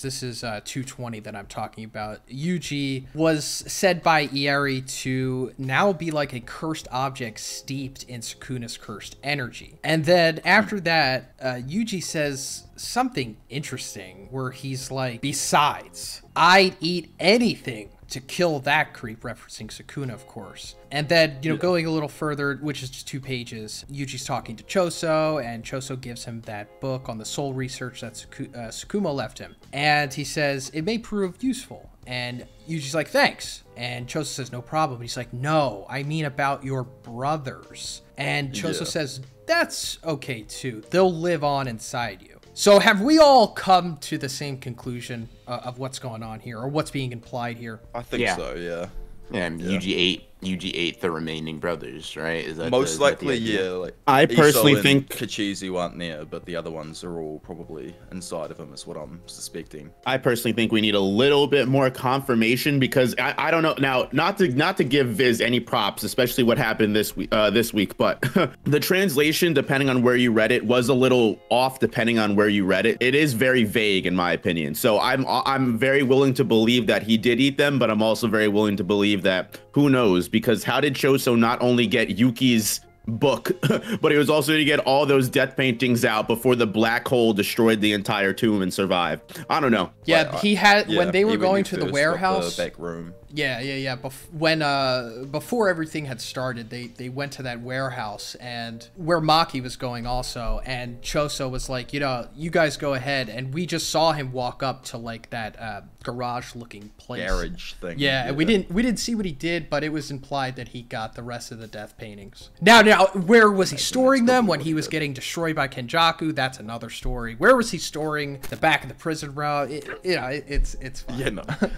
This is uh, 220 that I'm talking about. Yuji was said by Ieiri to now be like a cursed object steeped in Sukuna's cursed energy. And then after that, uh, Yuji says something interesting where he's like, Besides, I'd eat anything to kill that creep, referencing Sukuna, of course. And then, you know, going a little further, which is just two pages, Yuji's talking to Choso, and Choso gives him that book on the soul research that Suku- uh, Tsukumo left him. And he says, it may prove useful. And Yuji's like, thanks. And Choso says, no problem. He's like, no, I mean about your brothers. And Choso Yeah. says, that's okay too. They'll live on inside you. So have we all come to the same conclusion uh, of what's going on here or what's being implied here? I think yeah. so, yeah. Yeah, UG8 Yuji ate the remaining brothers, right? Is that most the, likely? That yeah, like I personally think Kechizu weren't there, but the other ones are all probably inside of him. Is what I'm suspecting. I personally think we need a little bit more confirmation because I, I don't know now. Not to not to give Viz any props, especially what happened this week uh, this week, but the translation, depending on where you read it, was a little off. Depending on where you read it, it is very vague in my opinion. So I'm I'm very willing to believe that he did eat them, but I'm also very willing to believe that who knows because how did Choso not only get Yuki's book, but he was also to get all those death paintings out before the black hole destroyed the entire tomb and survived. I don't know. Yeah, Like, I- he had Yeah, when they were going you to the first got warehouse. back room. Yeah, yeah, yeah. Bef- when uh before everything had started, they they went to that warehouse and where Maki was going also, and Choso was like, you know, you guys go ahead, and we just saw him walk up to like that uh, garage-looking place. Garage thing. Yeah, and we didn't we didn't see what he did, but it was implied that he got the rest of the death paintings. Now, now, where was he storing them when he was getting destroyed by Kenjaku? That's another story. Where was he storing the back of the prison realm? It, you know, it, it's it's fine. Yeah, no.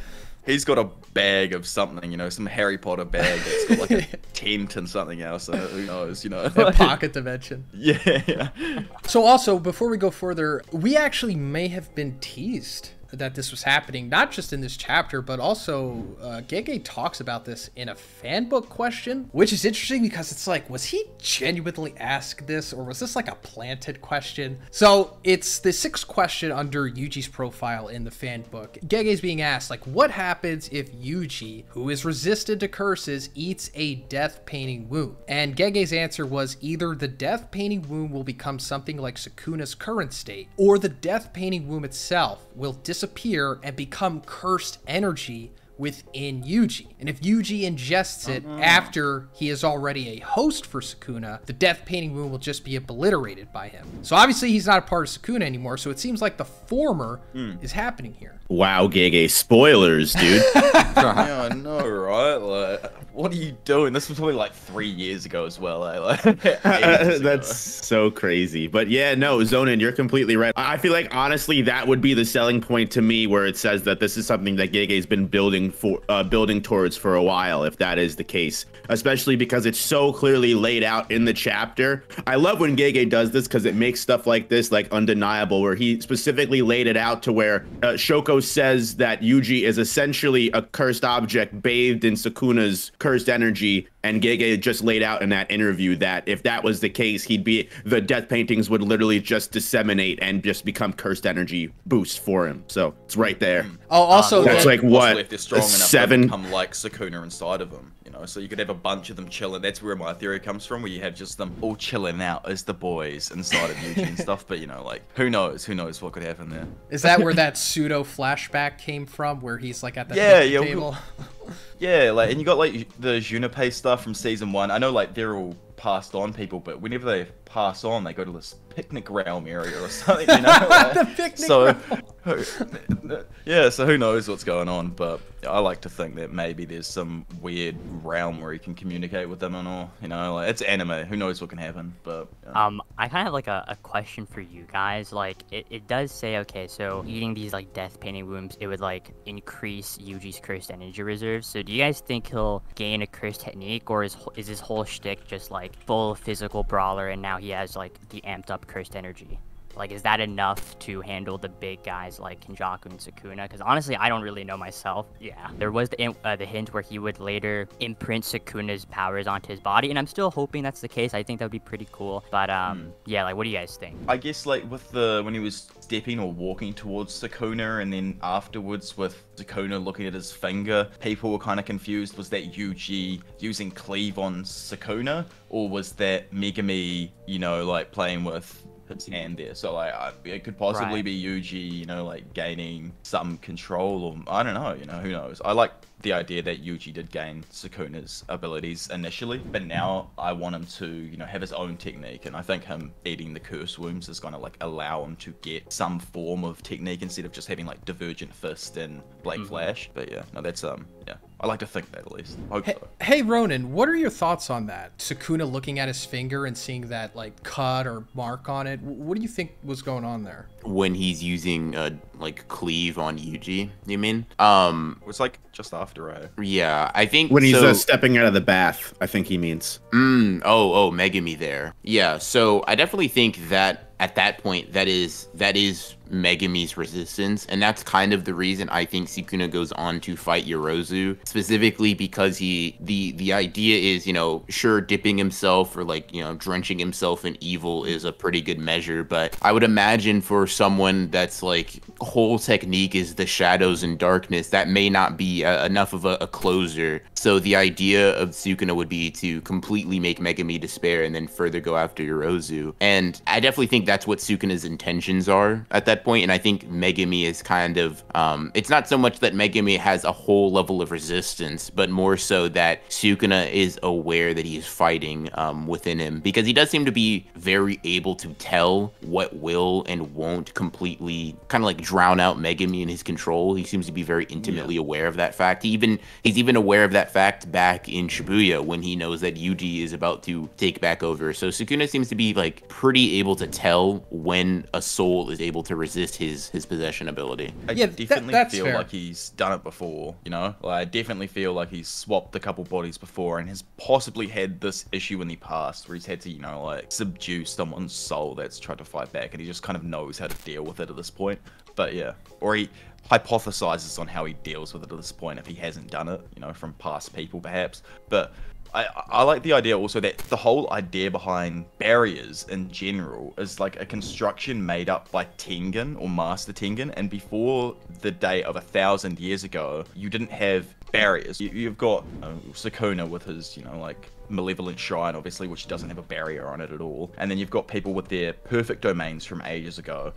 He's got a bag of something, you know, some Harry Potter bag that's got like a tent and something else. So who knows, you know? The pocket dimension. yeah, yeah. So also, before we go further, we actually may have been teased that this was happening, not just in this chapter, but also uh, Gege talks about this in a fan book question, which is interesting because it's like, was he genuinely asked this, or was this like a planted question? So it's the sixth question under Yuji's profile in the fan book. Gege's being asked, like, what happens if Yuji, who is resistant to curses, eats a death painting wound? And Gege's answer was either the death painting wound will become something like Sukuna's current state, or the death painting womb itself will disappear and become cursed energy within Yuji. And if Yuji ingests it uh-huh. after he is already a host for Sukuna, the death painting wound will just be obliterated by him. So obviously he's not a part of Sukuna anymore, so it seems like the former hmm. is happening here. Wow, Gege, spoilers, dude. yeah, I know, right? Like, what are you doing? This was probably like three years ago as well. eh? Like, ago. That's so crazy. But yeah, no, Zhoniin, you're completely right. I feel like honestly that would be the selling point to me where it says that this is something that Gege's been building for uh, building towards for a while, if that is the case. Especially because it's so clearly laid out in the chapter. I love when Gege does this because it makes stuff like this like undeniable, where he specifically laid it out to where uh, Shoko says that Yuji is essentially a cursed object bathed in Sukuna's cursed energy and Gege just laid out in that interview that if that was the case, he'd be the death paintings would literally just disseminate and just become cursed energy boost for him. So it's right there. Oh, also, uh, That's the- like what if they're strong enough seven. to become like Sukuna inside of them, you know. So you could have a bunch of them chilling. That's where my theory comes from, where you have just them all chilling out as the boys inside of Yuji and stuff. But you know, like who knows? Who knows what could happen there? is that where that pseudo flashback came from, where he's like at the Yeah, yeah, we- table? Yeah, like, and you got like the Junpei stuff from season one. I know like they're all passed on people, but whenever they pass on, they go to this picnic realm area or something. You know, like, The picnic so, yeah. So who knows what's going on? But I like to think that maybe there's some weird realm where you can communicate with them and all. You know, like it's anime. Who knows what can happen? But yeah. Um, I kind of have like a, a question for you guys. Like, it, it does say, okay, so eating these like death painting wounds, it would like increase Yuji's cursed energy reserves. So do you guys think he'll gain a cursed technique, or is is his whole shtick just like full physical brawler, and now he has like the amped up cursed energy? like is that enough to handle the big guys like Kenjaku and Sukuna? Because honestly, I don't really know myself. Yeah, there was the uh, the hint where he would later imprint Sukuna's powers onto his body, and I'm still hoping that's the case. I think that would be pretty cool. But um, yeah, like what do you guys think? I guess like with the when he was stepping or walking towards Sukuna, and then afterwards with Sukuna looking at his finger, people were kind of confused. Was that Yuji using cleave on Sukuna, or was that Megumi, you know, like playing with his hand there? So like, I, it could possibly Right. be Yuji, you know, like gaining some control, or I don't know, you know, who knows? I like the idea that Yuji did gain Sukuna's abilities initially, but now I want him to, you know, have his own technique, and I think him eating the curse wombs is gonna like allow him to get some form of technique instead of just having like Divergent Fist and Blade Mm-hmm. Flash. But yeah, no, that's um, yeah, I like to think that at least. Hope Hey, so. hey Ronan, what are your thoughts on that? Sukuna looking at his finger and seeing that like cut or mark on it. What do you think was going on there? When he's using uh like cleave on Yuji, you mean? Um, It's like just after I. yeah, I think When he's so, uh, stepping out of the bath, I think he means. Mm, oh, oh, Megumi there. Yeah, so I definitely think that at that point, that is that is Megumi's resistance, and that's kind of the reason I think Sukuna goes on to fight Yorozu, specifically because he the the idea is, you know, sure dipping himself or like, you know, drenching himself in evil is a pretty good measure, but I would imagine for someone that's like whole technique is the shadows and darkness, that may not be uh, enough of a, a closer. So the idea of Sukuna would be to completely make Megumi despair and then further go after Yorozu. And I definitely think that's what Sukuna's intentions are at that point. And I think Megumi is kind of, um, it's not so much that Megumi has a whole level of resistance, but more so that Sukuna is aware that he is fighting um, within him because he does seem to be very able to tell what will and won't completely kind of like drown out Megumi in his control. He seems to be very intimately aware of that fact. He even he's even aware of that fact back in Shibuya when he knows that Yuji is about to take back over. So Sukuna seems to be like pretty able to tell when a soul is able to resist his his possession ability. I Yeah, that- definitely that's feel fair. like he's done it before, you know? Like, I definitely feel like he's swapped a couple bodies before and has possibly had this issue in the past where he's had to, you know, like subdue someone's soul that's tried to fight back and he just kind of knows how to deal with it at this point. But yeah, or he hypothesizes on how he deals with it at this point if he hasn't done it, you know, from past people perhaps. But I, I like the idea also that the whole idea behind barriers in general is like a construction made up by Tengen or Master Tengen, and before the day of a thousand years ago, you didn't have barriers. You, you've got uh, Sukuna with his, you know, like malevolent shrine, obviously, which doesn't have a barrier on it at all, and then you've got people with their perfect domains from ages ago.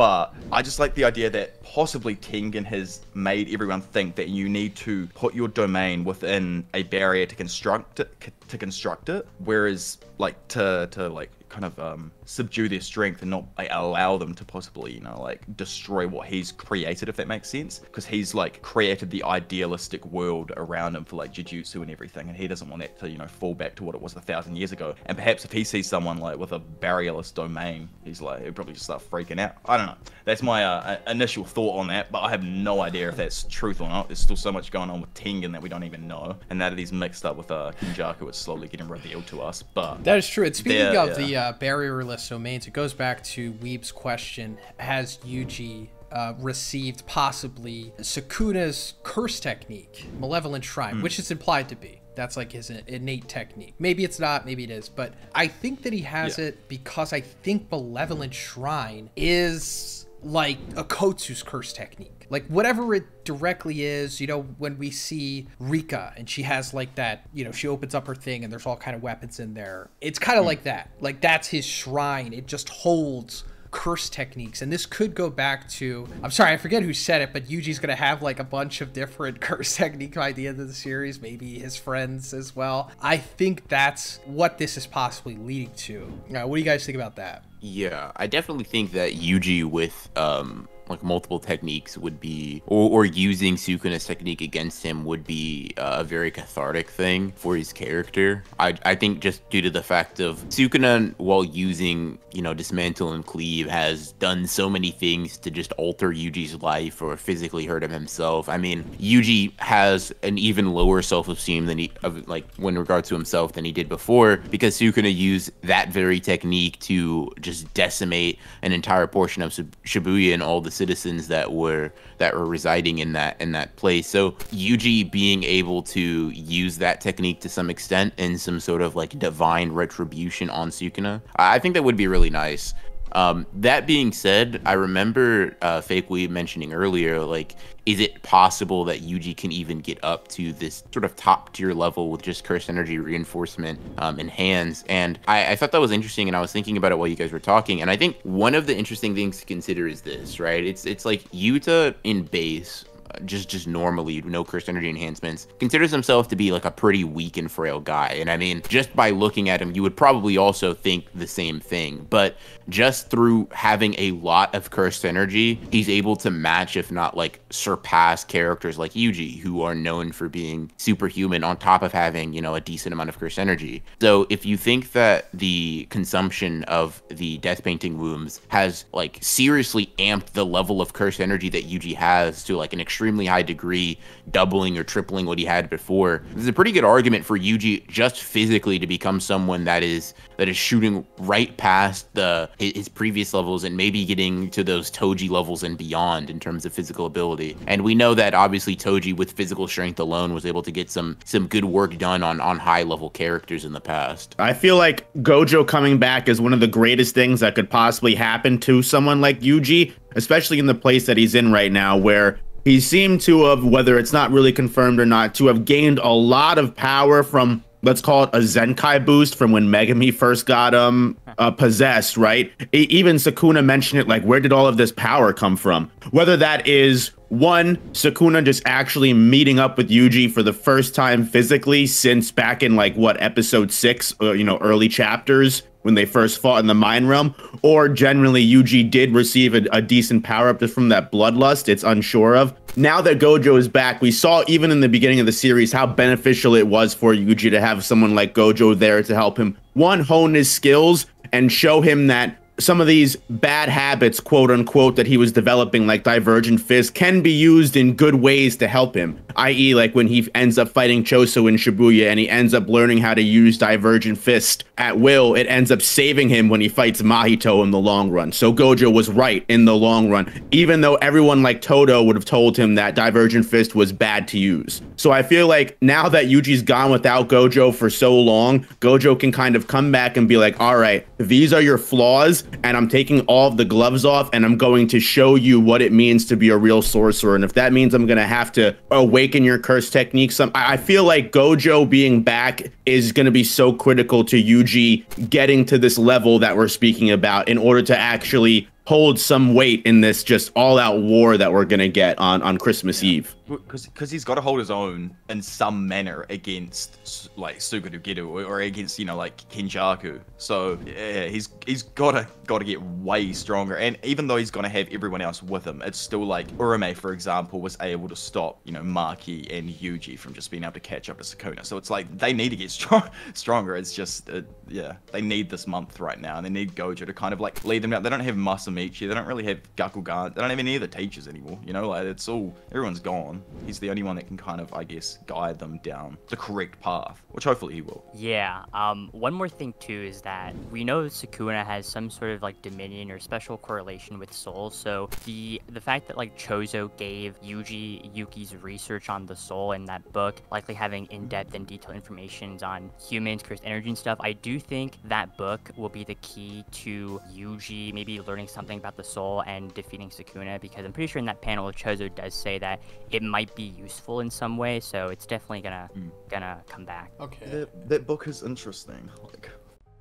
But I just like the idea that possibly Tengen has made everyone think that you need to put your domain within a barrier to construct it, to construct it, whereas like to to like kind of um, subdue their strength and not like, allow them to possibly you know like destroy what he's created if that makes sense. Because he's like created the idealistic world around him for like jujutsu and everything and he doesn't want that to you know fall back to what it was a thousand years ago. And perhaps if he sees someone like with a barrierless domain he's like he'd probably just start freaking out. I don't know. That's my uh, initial thought on that but i have no idea if that's truth or not. There's still so much going on with tengen that we don't even know and now that he's mixed up with uh Kenjaku it's slowly getting revealed to us but That is true. And speaking of yeah. the uh, barrierless domains, it goes back to Weeb's question: Has Yuji uh, received possibly Sukuna's curse technique, Malevolent Shrine, Hmm. which is implied to be? That's like his innate technique. Maybe it's not, maybe it is, but I think that he has Yeah. it because I think Malevolent Shrine is like Okkotsu's curse technique. Like whatever it directly is, you know, when we see Rika and she has like that, you know, she opens up her thing and there's all kind of weapons in there. It's kind of like that. Like that's his shrine. It just holds curse techniques and this could go back to i'm sorry i forget who said it but yuji's gonna have like a bunch of different curse technique by the end of the series maybe his friends as well i think that's what this is possibly leading to uh, what do you guys think about that Yeah, I definitely think that Yuji with um like multiple techniques would be, or, or using Sukuna's technique against him would be uh, a very cathartic thing for his character. I, I think just due to the fact of Sukuna, while using, you know, Dismantle and Cleave, has done so many things to just alter Yuji's life or physically hurt him himself. I mean, Yuji has an even lower self-esteem than he, of, like, when regards to himself than he did before because Sukuna used that very technique to just decimate an entire portion of Shibuya and all the citizens that were that were residing in that in that place. So Yuji being able to use that technique to some extent in some sort of like divine retribution on Sukuna, I think that would be really nice. Um, that being said, I remember uh, Fake Weeb mentioning earlier, like, is it possible that Yuji can even get up to this sort of top tier level with just Cursed Energy reinforcement um, in hands? And I, I thought that was interesting, and I was thinking about it while you guys were talking. And I think one of the interesting things to consider is this, right? It's it's like Yuta in base just just normally no cursed energy enhancements considers himself to be like a pretty weak and frail guy. And i mean just by looking at him you would probably also think the same thing. But just through having a lot of cursed energy he's able to match if not like surpass characters like yuji who are known for being superhuman on top of having you know a decent amount of cursed energy. So if you think that the consumption of the death painting wombs has like seriously amped the level of cursed energy that yuji has to like an extreme extremely high degree, doubling or tripling what he had before. There's a pretty good argument for Yuji just physically to become someone that is that is shooting right past the his previous levels and maybe getting to those Toji levels and beyond in terms of physical ability. And we know that obviously Toji with physical strength alone was able to get some some good work done on on high level characters in the past. I feel like Gojo coming back is one of the greatest things that could possibly happen to someone like Yuji, especially in the place that he's in right now where he seemed to have, whether it's not really confirmed or not, to have gained a lot of power from let's call it a Zenkai boost from when Megumi first got um uh, possessed, right? even Sukuna mentioned it like where did all of this power come from? Whether that is one, Sukuna just actually meeting up with Yuji for the first time physically since back in like what episode 6, or, uh, you know, early chapters when they first fought in the Mind Realm, or generally Yuji did receive a, a decent power up just from that bloodlust, it's unsure of. Now that Gojo is back, we saw even in the beginning of the series how beneficial it was for Yuji to have someone like Gojo there to help him, one, hone his skills and show him that some of these bad habits, quote unquote, that he was developing, like Divergent Fist, can be used in good ways to help him. I.e., like when he ends up fighting Choso in Shibuya and he ends up learning how to use Divergent Fist at will, it ends up saving him when he fights Mahito in the long run. So Gojo was right in the long run, even though everyone like Todo would have told him that Divergent Fist was bad to use. So I feel like now that Yuji's gone without Gojo for so long, Gojo can kind of come back and be like, all right, these are your flaws and I'm taking all of the gloves off and I'm going to show you what it means to be a real sorcerer. And if that means I'm going to have to awaken your curse technique, techniques, I feel like Gojo being back is going to be so critical to Yuji getting to this level that we're speaking about in order to actually hold some weight in this just all out war that we're going to get on, on Christmas yeah. Eve because because he's got to hold his own in some manner against like Sukuna-Gedo or, or against you know like Kenjaku. So yeah, he's he's gotta gotta get way stronger. And even though he's gonna have everyone else with him, it's still like Uraume, for example, was able to stop you know Maki and Yuji from just being able to catch up to Sukuna. So it's like they need to get strong stronger. It's just uh, yeah, they need this month right now, and they need Gojo to kind of like lead them out. They don't have Masamichi, they don't really have Gakugan, they don't have any of the teachers anymore. You know, like it's all everyone's gone. He's the only one that can kind of, I guess, guide them down the correct path, which hopefully he will. Yeah. Um. One more thing too is that we know Sukuna has some sort of like dominion or special correlation with soul. So the the fact that like Choso gave Yuji Yuki's research on the soul in that book, likely having in-depth and detailed information on humans, cursed energy and stuff, I do think that book will be the key to Yuji maybe learning something about the soul and defeating Sukuna because I'm pretty sure in that panel Choso does say that it might be useful in some way. So it's definitely gonna mm. gonna come back. Okay. That, that book is interesting. Like...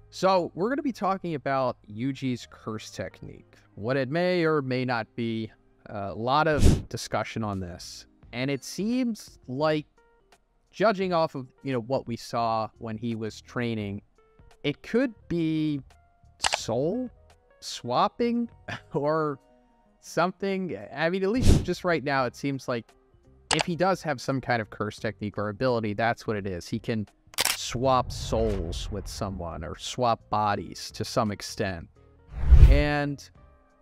So we're gonna be talking about Yuji's curse technique, what it may or may not be. A lot of discussion on this, and it seems like, judging off of you know what we saw when he was training, it could be soul swapping or something. I mean, at least just right now, it seems like if he does have some kind of curse technique or ability, that's what it is. He can swap souls with someone or swap bodies to some extent. And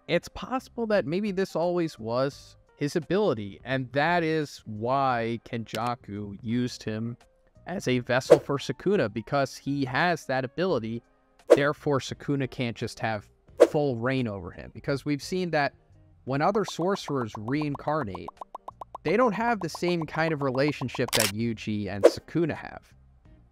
it's possible that maybe this always was his ability, and that is why Kenjaku used him as a vessel for Sukuna because he has that ability. Therefore, Sukuna can't just have full reign over him because we've seen that when other sorcerers reincarnate, they don't have the same kind of relationship that Yuji and Sukuna have.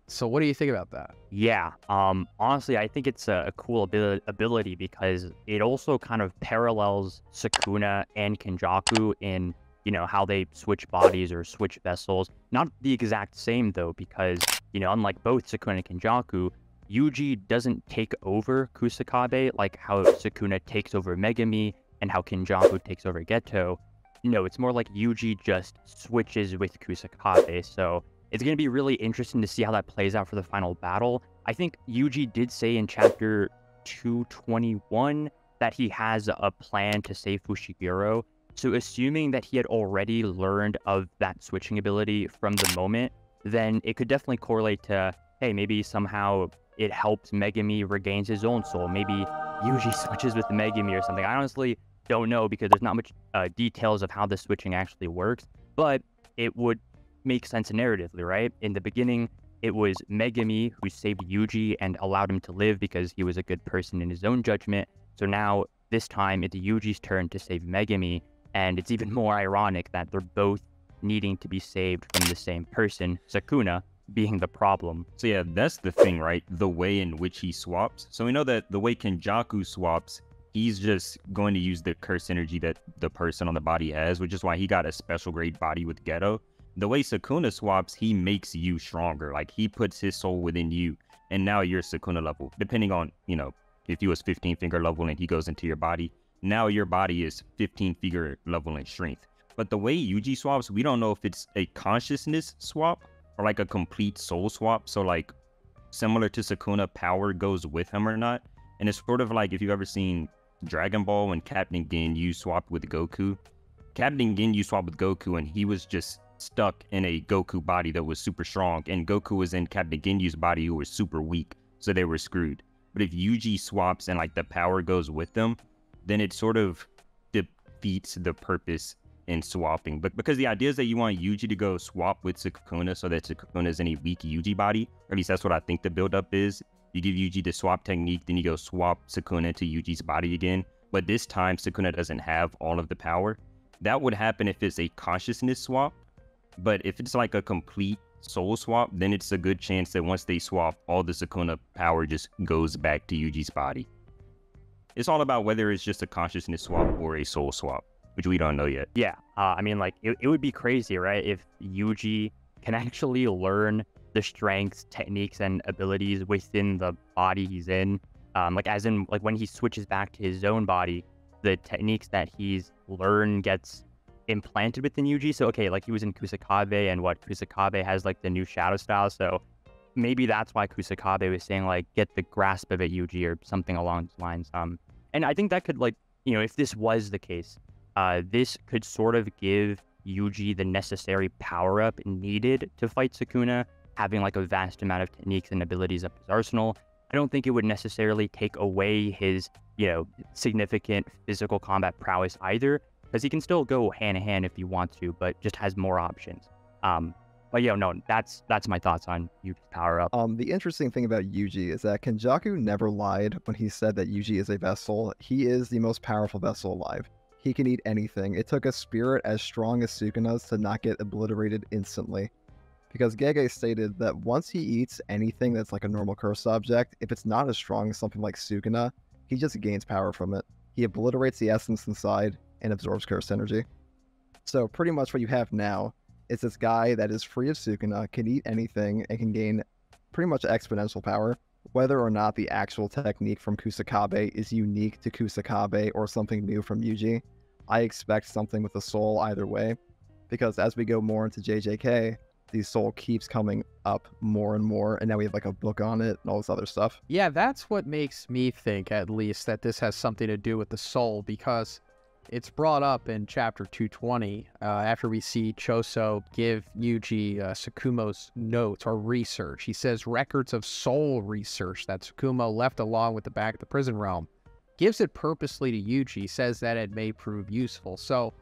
So what do you think about that? Yeah, um, honestly, I think it's a, a cool abil- ability because it also kind of parallels Sukuna and Kenjaku in you know how they switch bodies or switch vessels. Not the exact same though, because you know unlike both Sukuna and Kenjaku, Yuji doesn't take over Kusakabe like how Sukuna takes over Megumi and how Kenjaku takes over Geto. No, it's more like Yuji just switches with Kusakabe. So it's going to be really interesting to see how that plays out for the final battle. I think Yuji did say in chapter 221 that he has a plan to save Fushiguro. So assuming that he had already learned of that switching ability from the moment, then it could definitely correlate to, hey, maybe somehow it helps Megumi regains his own soul. Maybe Yuji switches with Megumi or something. I honestly don't know because there's not much uh, details of how the switching actually works, but it would make sense narratively, right? In the beginning, it was Megumi who saved Yuji and allowed him to live because he was a good person in his own judgment. So now, this time, it's Yuji's turn to save Megumi, and it's even more ironic that they're both needing to be saved from the same person, Sukuna, being the problem. So yeah, that's the thing, right? The way in which he swaps. So we know that the way Kenjaku swaps, he's just going to use the curse energy that the person on the body has, which is why he got a special grade body with Geto. The way Sukuna swaps, he makes you stronger. Like he puts his soul within you, and now you're Sukuna level. Depending on, you know, if he was 15 finger level and he goes into your body, now your body is 15 finger level in strength. But the way Yuji swaps, we don't know if it's a consciousness swap or like a complete soul swap. So like similar to Sukuna, power goes with him or not. And it's sort of like if you've ever seen Dragon Ball when Captain Ginyu swapped with Goku. Captain Ginyu swapped with Goku and he was just stuck in a Goku body that was super strong. And Goku was in Captain Ginyu's body who was super weak. So they were screwed. But if Yuji swaps and like the power goes with them, then it sort of defeats the purpose in swapping. But because the idea is that you want Yuji to go swap with Sukuna so that Sukuna is in a weak Yuji body, at least that's what I think the buildup is. You give Yuji the swap technique, then you go swap Sukuna to Yuji's body again. But this time, Sukuna doesn't have all of the power. That would happen if it's a consciousness swap. But if it's like a complete soul swap, then it's a good chance that once they swap, all the Sukuna power just goes back to Yuji's body. It's all about whether it's just a consciousness swap or a soul swap, which we don't know yet. Yeah, uh, I mean, like, it, it would be crazy, right? If Yuji can actually learn the strengths, techniques, and abilities within the body he's in. Um, like, as in, like, when he switches back to his own body, the techniques that he's learned gets implanted within Yuji. So, okay, like, he was in Kusakabe, and what Kusakabe has, like, the new shadow style. So, maybe that's why Kusakabe was saying, like, get the grasp of it, Yuji, or something along those lines. Um, and I think that could, like, you know, if this was the case, uh, this could sort of give Yuji the necessary power up needed to fight Sukuna, having like a vast amount of techniques and abilities up his arsenal. I don't think it would necessarily take away his, you know, significant physical combat prowess either, because he can still go hand in hand if he wants to, but just has more options. Um, but yeah, no, that's that's my thoughts on Yuji's power up. Um, the interesting thing about Yuji is that Kenjaku never lied when he said that Yuji is a vessel. He is the most powerful vessel alive. He can eat anything. It took a spirit as strong as Sukuna's to not get obliterated instantly. Because Gege stated that once he eats anything that's like a normal curse object, if it's not as strong as something like Sukuna, he just gains power from it. He obliterates the essence inside and absorbs curse energy. So pretty much what you have now is this guy that is free of Sukuna, can eat anything, and can gain pretty much exponential power. Whether or not the actual technique from Kusakabe is unique to Kusakabe or something new from Yuji, I expect something with the soul either way. Because as we go more into JJK, the soul keeps coming up more and more, and now we have like a book on it and all this other stuff. Yeah, that's what makes me think, at least, that this has something to do with the soul, because it's brought up in chapter 220 uh, after we see Choso give Yuji uh, Tsukumo's notes or research. He says records of soul research that Tsukumo left along with the back of the prison realm. Gives it purposely to Yuji, says that it may prove useful. So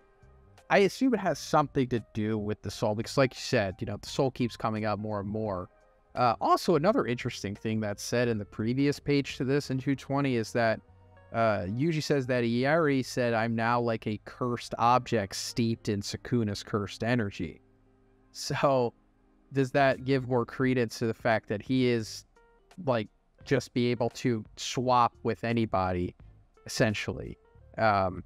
I assume it has something to do with the soul because, like you said, you know, the soul keeps coming up more and more. Uh, also, another interesting thing that's said in the previous page to this in 220 is that uh, Yuji says that Ieiri said, I'm now like a cursed object steeped in Sukuna's cursed energy. So, does that give more credence to the fact that he is like just be able to swap with anybody, essentially? Um,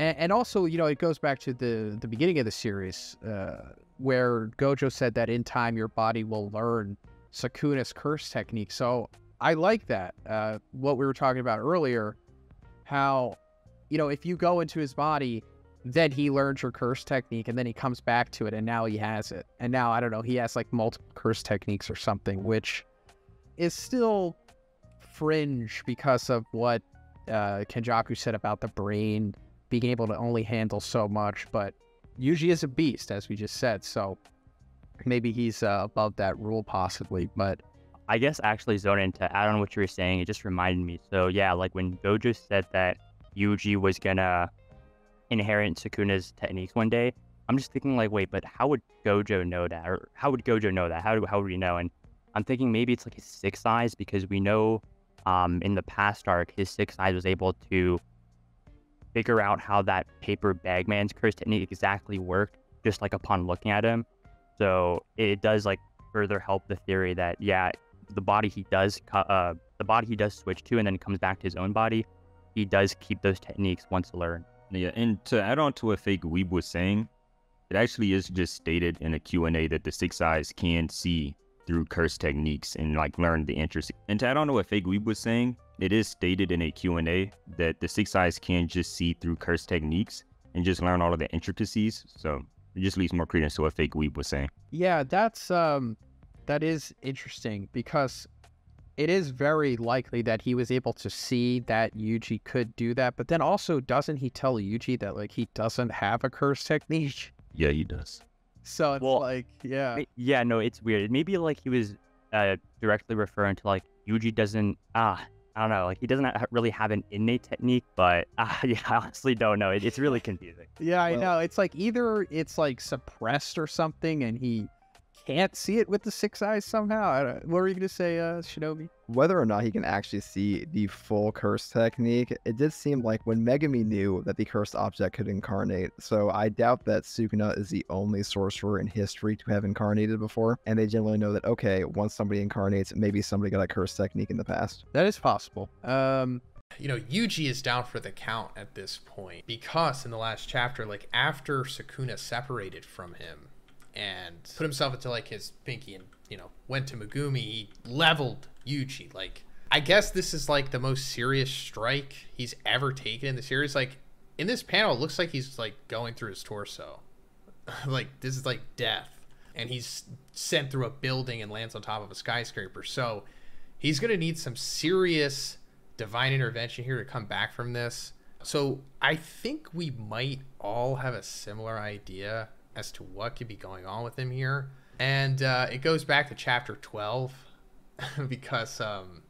and, and also, you know, it goes back to the, the beginning of the series uh, where Gojo said that in time your body will learn Sukuna's curse technique. So, I like that. Uh, what we were talking about earlier how, you know, if you go into his body, then he learns your curse technique and then he comes back to it and now he has it. And now, I don't know, he has like multiple curse techniques or something, which is still fringe because of what uh, Kenjaku said about the brain being able to only handle so much. But Yuji is a beast, as we just said. So maybe he's uh, above that rule, possibly. But I guess actually, Zhoniin, to add on what you were saying, it just reminded me. So yeah, like when Gojo said that Yuji was gonna inherit Sukuna's techniques one day, I'm just thinking like, wait, but how would Gojo know that, or how would Gojo know that? How do how would we know? And I'm thinking maybe it's like his sixth eyes because we know, um, in the past arc, his sixth eyes was able to figure out how that paper bagman's curse technique exactly worked, just like upon looking at him. So it does like further help the theory that yeah, the body he does uh, the body he does switch to and then comes back to his own body, he does keep those techniques once learned. Yeah, and to add on to what Fake Weeb was saying, it actually is just stated in a Q&A that the Six Eyes can see through curse techniques and like learn the interest. And to add on to what Fake Weeb was saying, it is stated in a Q&A that the Six Eyes can just see through curse techniques and just learn all of the intricacies. So it just leaves more credence to what Fake Weeb was saying. Yeah, that's um that is interesting because it is very likely that he was able to see that Yuji could do that, but then also doesn't he tell Yuji that like he doesn't have a curse technique? Yeah, he does. So it's Well, like, yeah. Yeah, no, it's weird. Maybe like he was uh, directly referring to like Yuji doesn't ah. I don't know, like he doesn't ha- really have an innate technique, but uh, yeah, I honestly don't know. It, it's really confusing. Yeah, I Well- know. It's like either it's like suppressed or something and he can't see it with the six eyes somehow. I don't, what were you going to say, uh, Shinobi? Whether or not he can actually see the full curse technique, it did seem like when Megumi knew that the cursed object could incarnate, so I doubt that Sukuna is the only sorcerer in history to have incarnated before, and they generally know that, okay, once somebody incarnates, maybe somebody got a curse technique in the past. That is possible. Um, you know, Yuji is down for the count at this point because in the last chapter, like after Sukuna separated from him and put himself into like his pinky and you know went to Megumi, he leveled Yuji. Like, I guess this is like the most serious strike he's ever taken in the series. Like in this panel, it looks like he's like going through his torso. like this is like death, and he's sent through a building and lands on top of a skyscraper. So he's gonna need some serious divine intervention here to come back from this. So I think we might all have a similar idea as to what could be going on with him here, and uh, it goes back to chapter twelve because um,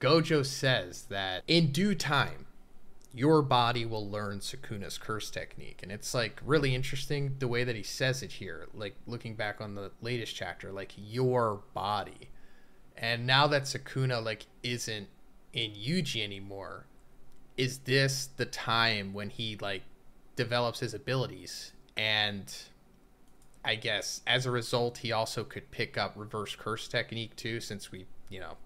Gojo says that in due time your body will learn Sukuna's curse technique. And it's like really interesting the way that he says it here. Like looking back on the latest chapter, like your body. And now that Sukuna like isn't in Yuji anymore, is this the time when he like develops his abilities and I guess as a result he also could pick up reverse curse technique too since we, you know,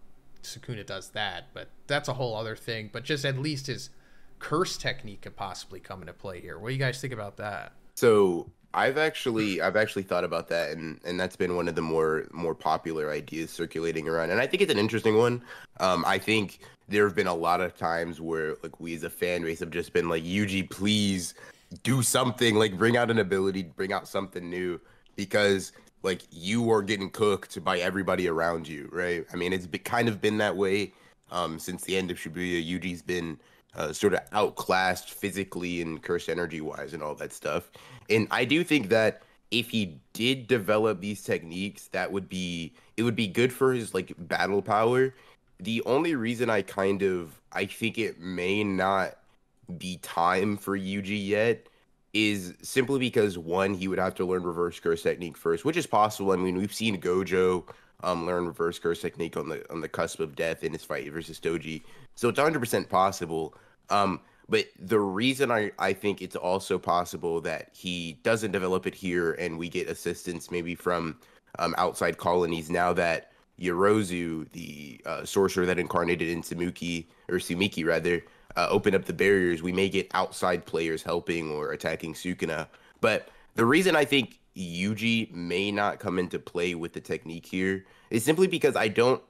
Sukuna does that, but that's a whole other thing. But just at least his curse technique could possibly come into play here. What do you guys think about that? So I've actually I've actually thought about that and and that's been one of the more more popular ideas circulating around and I think it's an interesting one. Um I think there have been a lot of times where like we as a fan base have just been like Yuji please do something like bring out an ability bring out something new because like you are getting cooked by everybody around you right I mean it's be, kind of been that way um since the end of Shibuya Yuji's been uh, sort of outclassed physically and cursed energy wise and all that stuff. And I do think that if he did develop these techniques, that would be it would be good for his like battle power. The only reason I kind of I think it may not be time for Yuji yet is simply because one, he would have to learn reverse curse technique first, which is possible. I mean, we've seen Gojo um, learn reverse curse technique on the on the cusp of death in his fight versus Toji, so it's 100 percent possible. Um, but the reason I, I think it's also possible that he doesn't develop it here and we get assistance maybe from um, outside colonies now that Yorozu, the uh, sorcerer that incarnated in Sumuki, or Tsumiki rather, uh, open up the barriers, we may get outside players helping or attacking Sukuna. But the reason I think Yuji may not come into play with the technique here is simply because I don't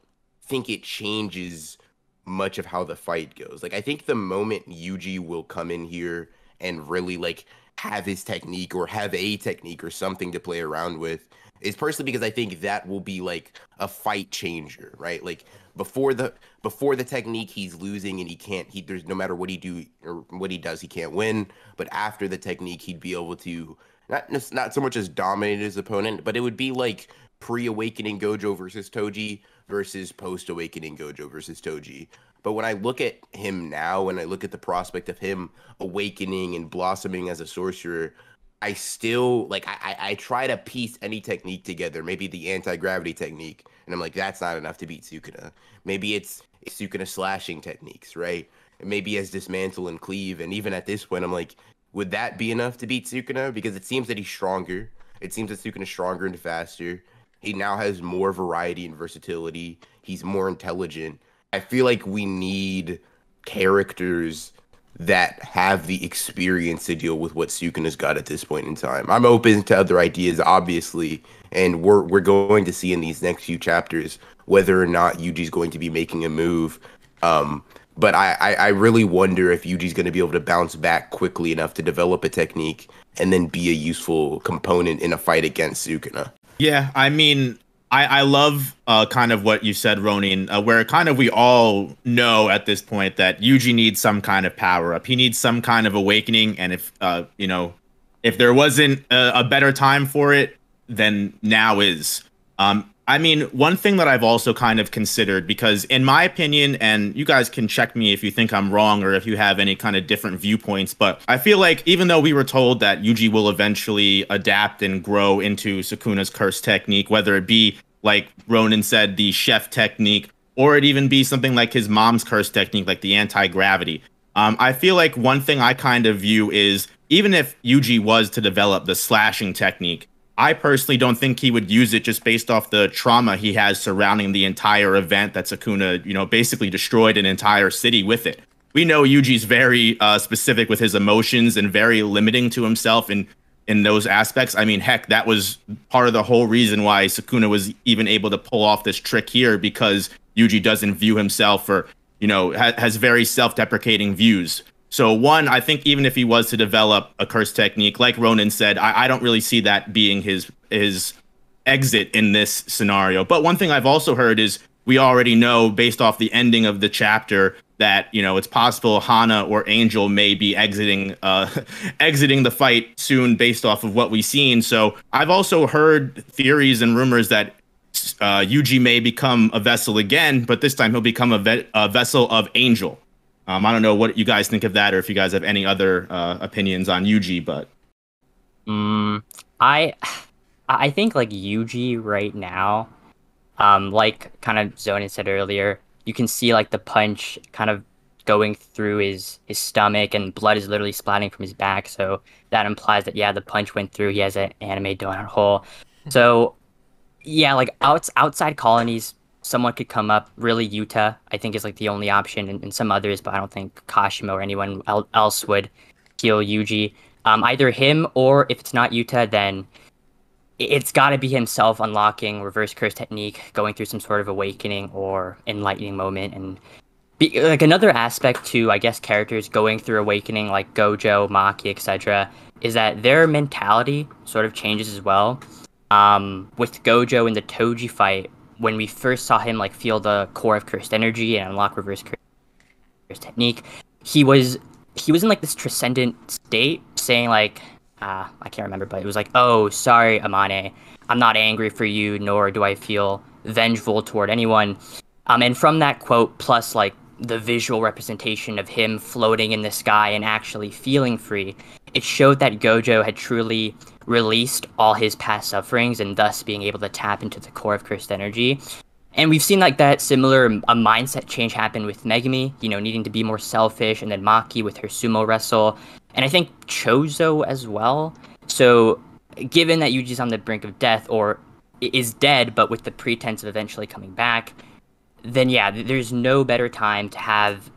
think it changes much of how the fight goes. Like I think the moment Yuji will come in here and really like have his technique or have a technique or something to play around with is personally because I think that will be like a fight changer, right? Like before the before the technique he's losing and he can't he there's no matter what he do or what he does he can't win. But after the technique he'd be able to not not so much as dominate his opponent but it would be like pre-awakening gojo versus toji versus post-awakening gojo versus toji. But when i look at him now when i look at the prospect of him awakening and blossoming as a sorcerer I still like I, I try to piece any technique together, maybe the anti-gravity technique, and I'm like, that's not enough to beat Sukuna. Maybe it's, it's Sukuna slashing techniques, right? Maybe as dismantle and cleave. And even at this point, I'm like, would that be enough to beat Sukuna? Because it seems that he's stronger. It seems that Sukuna's stronger and faster. He now has more variety and versatility. He's more intelligent. I feel like we need characters that have the experience to deal with what Sukuna's got at this point in time. I'm open to other ideas, obviously, and we're we're going to see in these next few chapters whether or not Yuji's going to be making a move. Um, but I, I, I really wonder if Yuji's going to be able to bounce back quickly enough to develop a technique and then be a useful component in a fight against Sukuna. Yeah, I mean, I, I love uh, kind of what you said, Ronin, uh, where kind of we all know at this point that Yuji needs some kind of power up. He needs some kind of awakening, and if uh, you know, if there wasn't a, a better time for it, then now is. Um, I mean, one thing that I've also kind of considered, because in my opinion, and you guys can check me if you think I'm wrong or if you have any kind of different viewpoints, but I feel like even though we were told that Yuji will eventually adapt and grow into Sukuna's curse technique, whether it be, like Ronan said, the chef technique, or it even be something like his mom's curse technique, like the anti gravity. Um, I feel like one thing I kind of view is even if Yuji was to develop the slashing technique, I personally don't think he would use it just based off the trauma he has surrounding the entire event that Sukuna, you know, basically destroyed an entire city with it. We know Yuji's very uh, specific with his emotions and very limiting to himself in in those aspects. I mean, heck, that was part of the whole reason why Sukuna was even able to pull off this trick here because Yuji doesn't view himself or you know ha- has very self-deprecating views so one, I think even if he was to develop a curse technique, like Ronan said, I, I don't really see that being his his exit in this scenario. But one thing I've also heard is we already know based off the ending of the chapter that you know it's possible Hana or Angel may be exiting uh, exiting the fight soon based off of what we've seen. So I've also heard theories and rumors that uh, Yuji may become a vessel again, but this time he'll become a, ve- a vessel of Angel. Um, I don't know what you guys think of that, or if you guys have any other uh, opinions on Yuji, but mm, I I think like Yuji right now, um, like kind of Zhoniin said earlier, you can see like the punch kind of going through his his stomach, and blood is literally splatting from his back. So that implies that yeah, the punch went through. He has an anime donut hole. So yeah, like outs outside colonies someone could come up. Really, Yuta, I think, is like the only option, and, and some others, but I don't think Kashimo or anyone else would heal Yuji. Um, either him or if it's not Yuta, then it's got to be himself unlocking reverse curse technique, going through some sort of awakening or enlightening moment, and be, like another aspect to I guess characters going through awakening, like Gojo, Maki, etc., is that their mentality sort of changes as well. Um, with Gojo in the Toji fight, when we first saw him like feel the core of cursed energy and unlock reverse curse technique, he was he was in like this transcendent state, saying like, uh, I can't remember, but it was like, oh, sorry, Amanai, I'm not angry for you, nor do I feel vengeful toward anyone. Um, and from that quote, plus like the visual representation of him floating in the sky and actually feeling free, it showed that Gojo had truly released all his past sufferings and thus being able to tap into the core of cursed energy. And we've seen like that similar um, a mindset change happen with Megumi, you know, needing to be more selfish, and then Maki with her sumo wrestle, and I think Choso as well. So, given that Yuji's on the brink of death or is dead, but with the pretense of eventually coming back, then yeah, there's no better time to have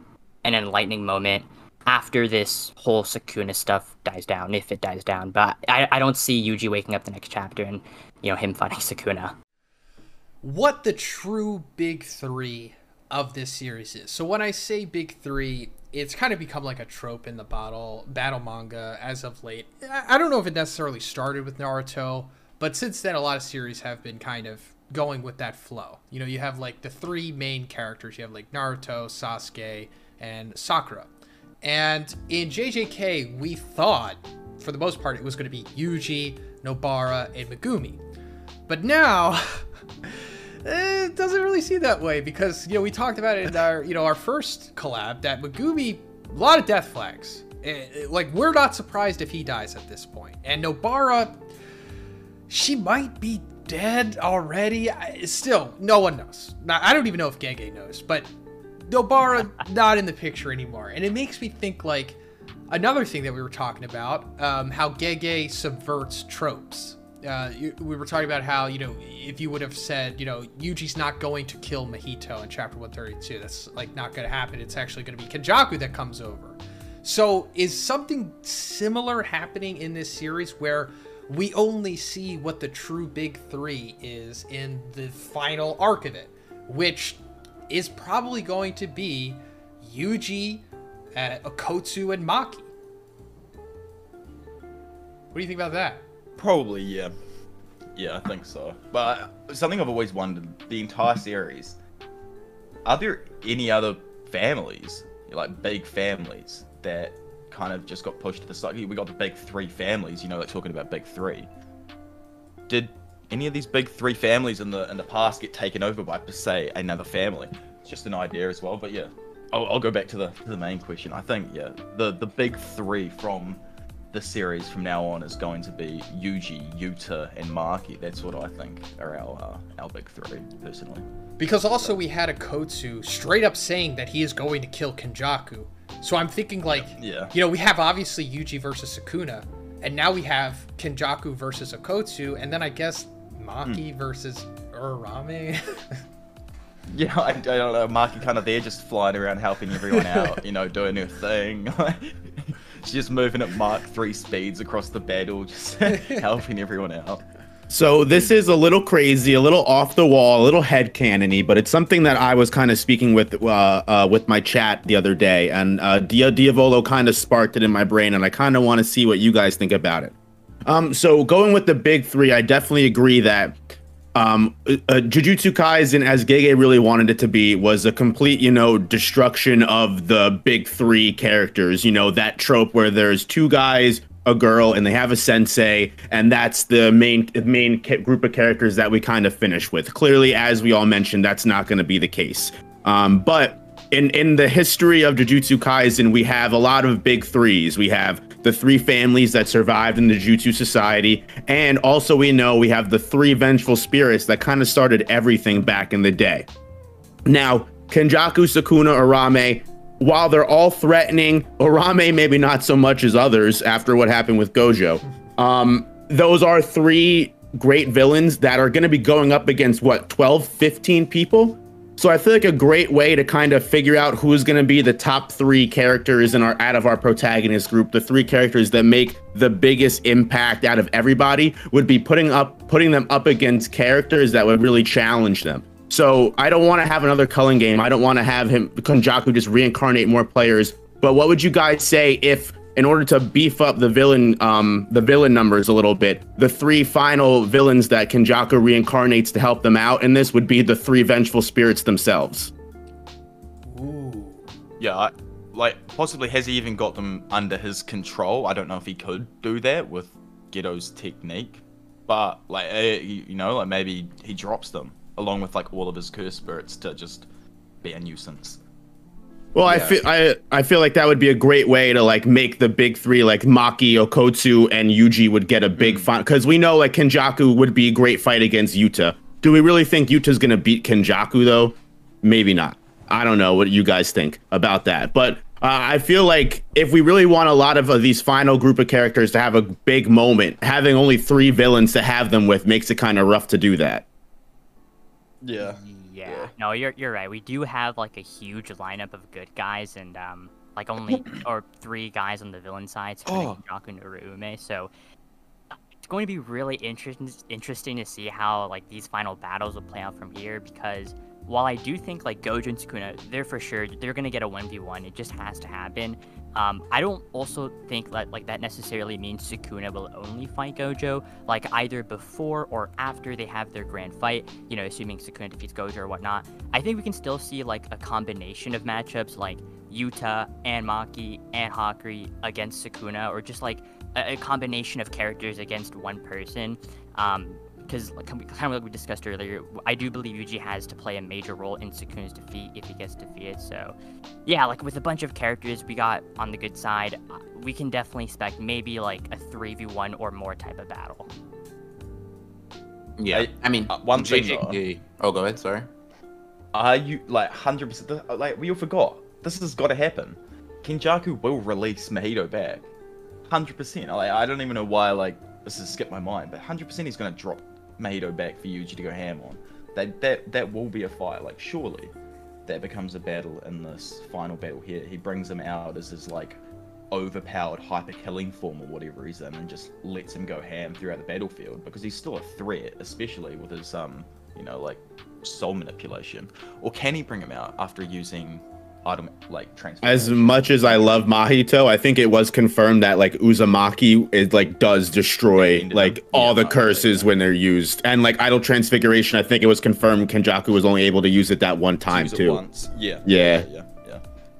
an enlightening moment after this whole Sukuna stuff dies down, if it dies down. But I, I don't see Yuji waking up the next chapter and, you know, him fighting Sukuna. What the true big three of this series is. So when I say big three, it's kind of become like a trope in the battle battle manga as of late. I don't know if it necessarily started with Naruto, but since then a lot of series have been kind of going with that flow. You know, you have like the three main characters. You have like Naruto, Sasuke, and Sakura. And in JJK, we thought, for the most part, it was going to be Yuji, Nobara, and Megumi. But now, it doesn't really seem that way because you know we talked about it in our you know our first collab that Megumi, a lot of death flags. It, like we're not surprised if he dies at this point. And Nobara, she might be dead already. Still, no one knows. I don't even know if Gege knows, but Nobara not in the picture anymore, and it makes me think like another thing that we were talking about, um, how Gege subverts tropes. Uh, we were talking about how you know if you would have said you know Yuji's not going to kill Mahito in chapter 132, that's like not going to happen. It's actually going to be Kenjaku that comes over. So is something similar happening in this series where we only see what the true big three is in the final arc of it, which is probably going to be Yuji, uh, Okkotsu, and Maki. What do you think about that? Probably, yeah. Yeah, I think so. But something I've always wondered the entire series are there any other families, like big families, that kind of just got pushed to the side? We got the big three families, you know, like talking about big three. Did any of these big three families in the in the past get taken over by per se another family. It's just an idea as well, but yeah. I'll, I'll go back to the to the main question. I think yeah, the the big three from the series from now on is going to be Yuji, Yuta, and Maki. That's what I think are our uh, our big three personally. Because also we had Okkotsu straight up saying that he is going to kill Kenjaku. So I'm thinking like, yeah. you know, we have obviously Yuji versus Sukuna, and now we have Kenjaku versus Okkotsu, and then I guess Maki hmm. versus Urarame. yeah, I, I, don't know. Maki kind of there, just flying around helping everyone out. You know, doing her thing. She's just moving at Mach three speeds across the battle, just helping everyone out. So this is a little crazy, a little off the wall, a little head cannony, but it's something that I was kind of speaking with uh, uh, with my chat the other day, and uh, Dia Diavolo kind of sparked it in my brain, and I kind of want to see what you guys think about it. Um, so going with the big three, I definitely agree that um, uh, Jujutsu Kaisen, as Gege really wanted it to be, was a complete, you know, destruction of the big three characters. You know, that trope where there's two guys, a girl, and they have a sensei, and that's the main main group of characters that we kind of finish with. Clearly, as we all mentioned, that's not going to be the case. Um, but in in the history of Jujutsu Kaisen, we have a lot of big threes. We have the three families that survived in the Jujutsu Society, and also we know we have the three vengeful spirits that kind of started everything back in the day. Now, Kenjaku, Sukuna, Urarame, while they're all threatening, Urarame maybe not so much as others after what happened with Gojo. Um, those are three great villains that are going to be going up against what 12, 15 people so I feel like a great way to kind of figure out who's going to be the top three characters in our out of our protagonist group, the three characters that make the biggest impact out of everybody, would be putting up putting them up against characters that would really challenge them. So I don't want to have another culling game. I don't want to have him Kenjaku just reincarnate more players. But what would you guys say if in order to beef up the villain um, the villain numbers a little bit. The three final villains that Kenjaku reincarnates to help them out in this would be the three vengeful spirits themselves. Ooh. Yeah, I, like possibly has he even got them under his control? I don't know if he could do that with Geto's technique, but like eh, you know, like maybe he drops them along with like all of his curse spirits to just be a nuisance. Well, I feel I I feel like that would be a great way to like make the big three like Maki, Okkotsu, and Yuji would get a big fight because we know like Kenjaku would be a great fight against Yuta. Do we really think Yuta's gonna beat Kenjaku though? Maybe not. I don't know what you guys think about that, but uh, I feel like if we really want a lot of uh, these final group of characters to have a big moment, having only three villains to have them with makes it kind of rough to do that. Yeah. Yeah. No, you're you're right. We do have like a huge lineup of good guys and um like only or three guys on the villain side, Oh. Jaku and So it's going to be really interesting interesting to see how like these final battles will play out from here because while I do think like Gojo and Sukuna, they're for sure they're gonna get a one v one. It just has to happen. Um, I don't also think that like that necessarily means Sukuna will only fight Gojo, like either before or after they have their grand fight. You know, assuming Sukuna defeats Gojo or whatnot. I think we can still see like a combination of matchups like Yuta and Maki and Hakari against Sukuna, or just like a, a combination of characters against one person. Um, because like, kind of like we discussed earlier, I do believe Yuji has to play a major role in Sukuna's defeat if he gets defeated. So, yeah, like with a bunch of characters we got on the good side, uh, we can definitely expect maybe like a 3v1 or more type of battle. Yeah, I- I, mean, uh, one thing, JJK Oh, go ahead. Sorry. Are you like hundred percent? Like we all forgot. This has got to happen. Kenjaku will release Mahito back. Hundred percent. Like I don't even know why. Like this has skipped my mind, but hundred percent he's gonna drop Mahito back for Yuji to go ham on. That that that will be a fight. Like surely, that becomes a battle in this final battle here. He brings him out as his like overpowered hyper killing form or whatever he's in, and just lets him go ham throughout the battlefield because he's still a threat, especially with his um you know like soul manipulation. Or can he bring him out after using item like transformation? As much as I love Mahito, I think it was confirmed that like Uzumaki is like does destroy like all the curses when they're used, and like idle transfiguration. I think it was confirmed Kenjaku was only able to use it that one time it too. Once. Yeah. Yeah. yeah. Yeah.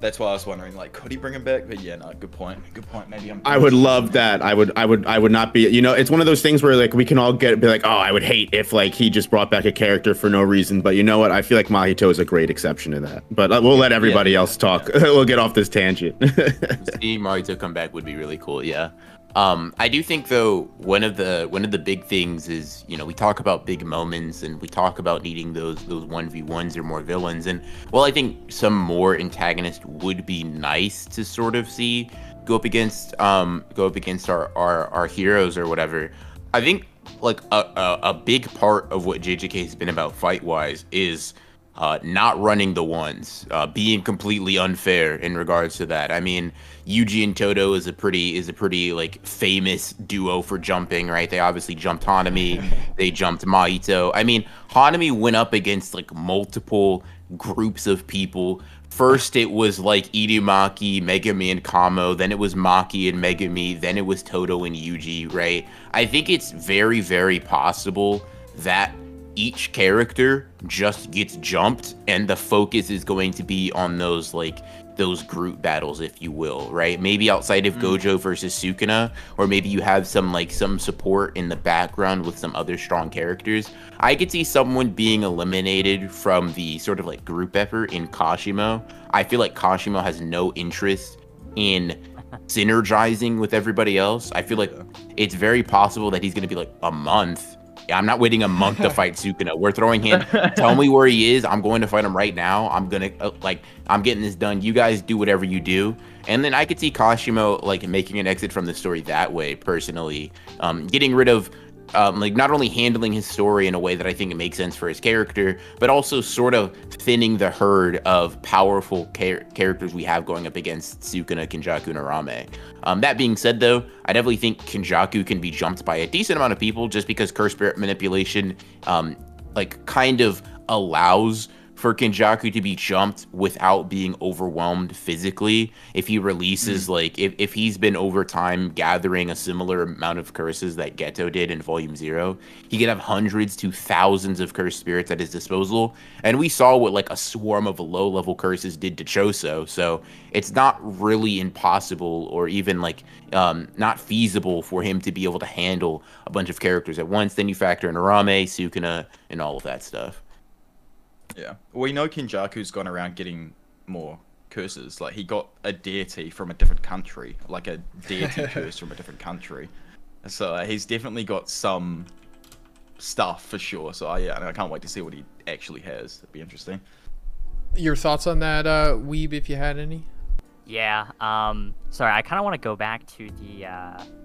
Yeah. That's why I was wondering, like, could he bring him back? But yeah, no, good point. Good point. Maybe I'm. I would love that. I would, I would, I would not be. You know, it's one of those things where like we can all get be like, oh, I would hate if like he just brought back a character for no reason. But you know what? I feel like Mahito is a great exception to that. But uh, we'll let everybody yeah, else talk. we'll get off this tangent. See Mahito come back would be really cool. Yeah. Um, I do think though one of the one of the big things is you know we talk about big moments and we talk about needing those those one v ones or more villains and well I think some more antagonist would be nice to sort of see go up against um go up against our our, our heroes or whatever. I think like a, a, a big part of what JJK has been about fight wise is uh, not running the ones, uh, being completely unfair in regards to that. I mean, Yuji and Todo is a pretty is a pretty like famous duo for jumping, right? They obviously jumped Hanami, they jumped Mahito. I mean, Hanami went up against like multiple groups of people. First, it was like Inumaki, Megumi, and Kamo. Then it was Maki and Megumi. Then it was Todo and Yuji, right? I think it's very, very possible that each character just gets jumped and the focus is going to be on those like those group battles if you will right? Maybe outside of mm. gojo versus sukuna or maybe you have some like some support in the background with some other strong characters. I could see someone being eliminated from the sort of like group effort in kashimo. I feel like kashimo has no interest in synergizing with everybody else. I feel like it's very possible that he's going to be like a month I'm not waiting a month to fight Sukuna. We're throwing him. Tell me where he is. I'm going to fight him right now. I'm gonna uh, like I'm getting this done. You guys do whatever you do, and then I could see Kashimo like making an exit from the story that way. Personally, um, getting rid of um, like not only handling his story in a way that I think it makes sense for his character, but also sort of thinning the herd of powerful char- characters we have going up against Sukuna, Kenjaku, and Arame. Um, that being said, though, I definitely think Kenjaku can be jumped by a decent amount of people just because curse spirit manipulation, um, like, kind of allows for Kenjaku to be jumped without being overwhelmed physically. If he releases, Hmm. like, if, if he's been over time gathering a similar amount of curses that Geto did in Volume Zero, he could have hundreds to thousands of cursed spirits at his disposal. And we saw what, like, a swarm of low level curses did to Choso. So it's not really impossible or even, like, um, not feasible for him to be able to handle a bunch of characters at once. Then you factor in Arame, Sukuna, and all of that stuff. Yeah. We know Kenjaku's gone around getting more curses. Like he got a deity from a different country, like a deity curse from a different country. So uh, he's definitely got some stuff for sure. So I, yeah, I can't wait to see what he actually has. It'd be interesting. Your thoughts on that, uh, Weeb, if you had any? Yeah. Um. Sorry, I kind of want to go back to the. Uh, what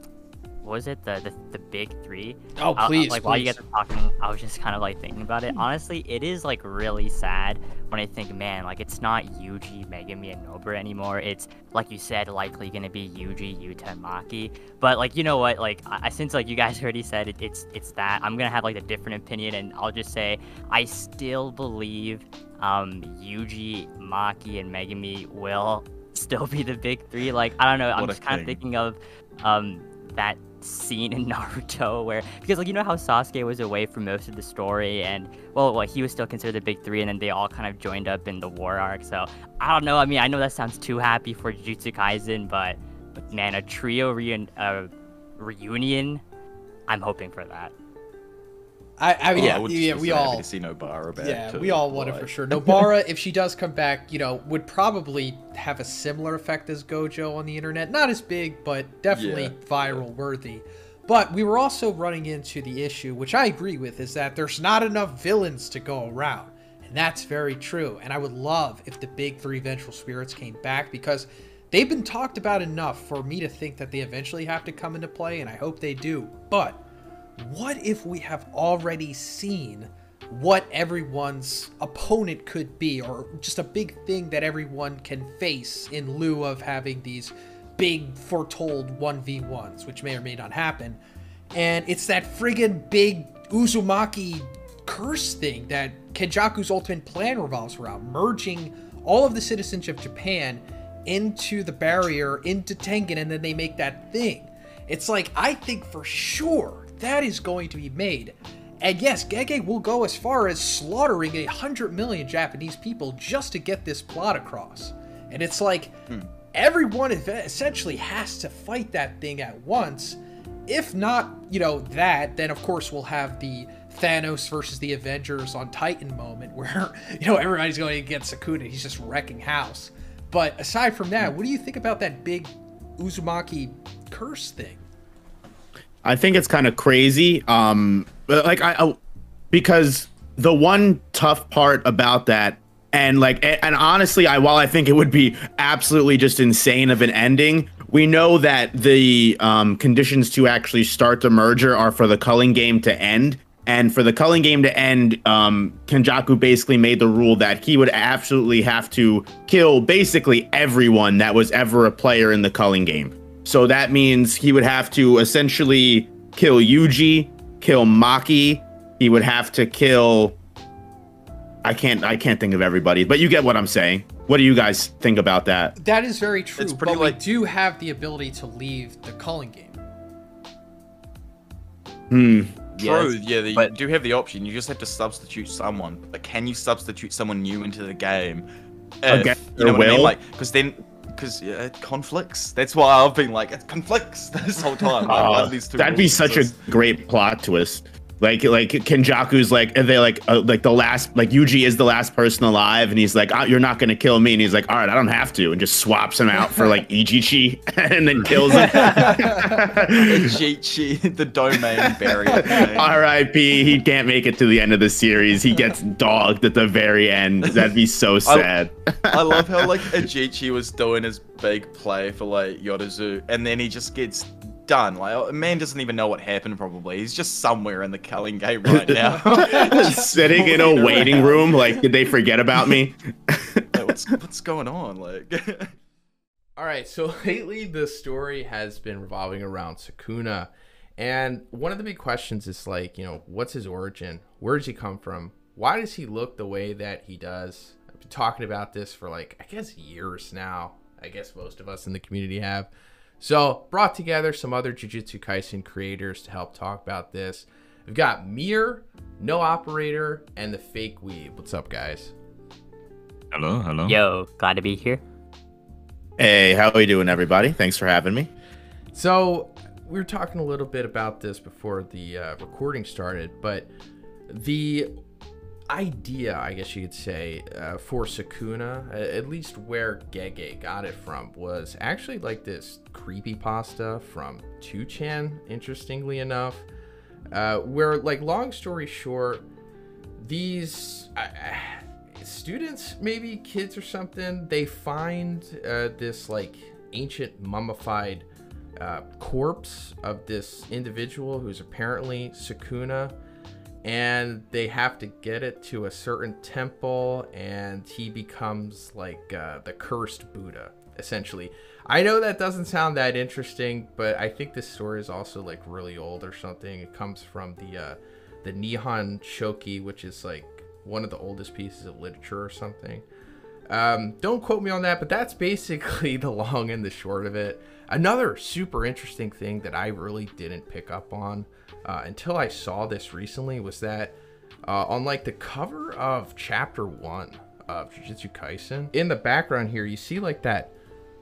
was it the the, the big three? Oh, Uh, uh, please, like while you please. guys were talking, I was just kind of like thinking about it. Honestly, it is like really sad when I think, man, like it's not Yuji, Megumi, and Nobara anymore. It's like you said, likely gonna be Yuji, Yuta, and Maki. But like you know what, like I, I- since like you guys already said it, it's it's that I'm gonna have like a different opinion, and I'll just say I still believe um Yuji, Maki, and Megumi will still be the big three. Like I don't know, I'm just kind of thinking of um that scene in Naruto where because like you know how Sasuke was away for most of the story and well well he was still considered the big three and then they all kind of joined up in the war arc so I don't know I mean I know that sounds too happy for Jujutsu Kaisen but, man a trio reun- uh, reunion I'm hoping for that I, I mean, Oh, yeah, I would yeah, we all, to see Nobara back. yeah, we all want it for sure. Nobara, if she does come back, you know, would probably have a similar effect as Gojo on the internet. Not as big, but definitely Yeah. viral worthy. But we were also running into the issue, which I agree with, is that there's not enough villains to go around. And that's very true. And I would love if the big three vengeful spirits came back because they've been talked about enough for me to think that they eventually have to come into play, and I hope they do. But what if we have already seen what everyone's opponent could be, or just a big thing that everyone can face in lieu of having these big foretold 1v1s, which may or may not happen? And it's that friggin' big Uzumaki curse thing that Kenjaku's ultimate plan revolves around, merging all of the citizens of Japan into the barrier, into Tengen, and then they make that thing. It's like, I think for sure that is going to be made. And yes, Gege will go as far as slaughtering a hundred million Japanese people just to get this plot across. And it's like, hmm. everyone essentially has to fight that thing at once. If not, you know, that, then of course we'll have the Thanos versus the Avengers on Titan moment where, you know, everybody's going against Sukuna. He's just wrecking house. But aside from that, hmm. what do you think about that big Uzumaki curse thing? I think it's kind of crazy. Um, like I, I, because the one tough part about that, and like, a- and honestly, I while I think it would be absolutely just insane of an ending, we know that the um, conditions to actually start the merger are for the culling game to end. And for the culling game to end, um, Kenjaku basically made the rule that he would absolutely have to kill basically everyone that was ever a player in the culling game. So that means he would have to essentially kill Yuji, kill Maki. He would have to kill. I can't. I can't think of everybody, but you get what I'm saying. What do you guys think about that? That is very true. It's pretty but we do have the ability to leave the culling game. Hmm. True, Yes, yeah, you but- do have the option. You just have to substitute someone. But can you substitute someone new into the game? If, Against you know their what I mean? will? Like, because then, because yeah, it conflicts. That's why I've been like, it conflicts this whole time. Like, Uh, these two that'd be rules such a great plot twist. Like like Kenjaku's like are they like uh, like the last like Yuji is the last person alive and he's like oh, you're not gonna kill me and he's like all right I don't have to and just swaps him out for like Ijichi and then kills him. Ijichi, the domain barrier. R.I.P. He can't make it to the end of the series. He gets dogged at the very end. That'd be so sad. I love how like Ijichi was doing his big play for like Yorozu, and then he just gets done. Like a man doesn't even know what happened. Probably he's just somewhere in the Culling game right now, Just sitting in a waiting around. room, like, did they forget about me? Like, what's what's going on? Like, All right, so lately the story has been revolving around Sukuna. And one of the big questions is like, you know, what's his origin? Where does he come from? why does he look the way that he does? I've been talking about this for like, I guess, years now. I guess most of us in the community have. So, brought together some other Jujutsu Kaisen creators to help talk about this. We've got Mir, No Operator, and the Fake Weeb. What's up, guys? Hello, hello. Yo, glad to be here. Hey, how are you doing, everybody? Thanks for having me. So, we were talking a little bit about this before the uh, recording started, but the idea, I guess you could say, uh, for Sukuna, at least where Gege got it from, was actually like this creepy pasta from 2chan, interestingly enough. Uh, where, like, long story short, these uh, students, maybe kids or something, they find uh, this, like, ancient mummified uh, corpse of this individual who's apparently Sukuna and they have to get it to a certain temple and he becomes like uh, the cursed buddha essentially. I know that doesn't sound that interesting but i think this story is also like really old or something. It comes from the uh, the nihon shoki which is like one of the oldest pieces of literature or something. Um, don't quote me on that but that's basically the long and the short of it another super interesting thing that i really didn't pick up on uh, until I saw this recently was that uh, on like the cover of chapter one of Jujutsu Kaisen, in the background here, you see like that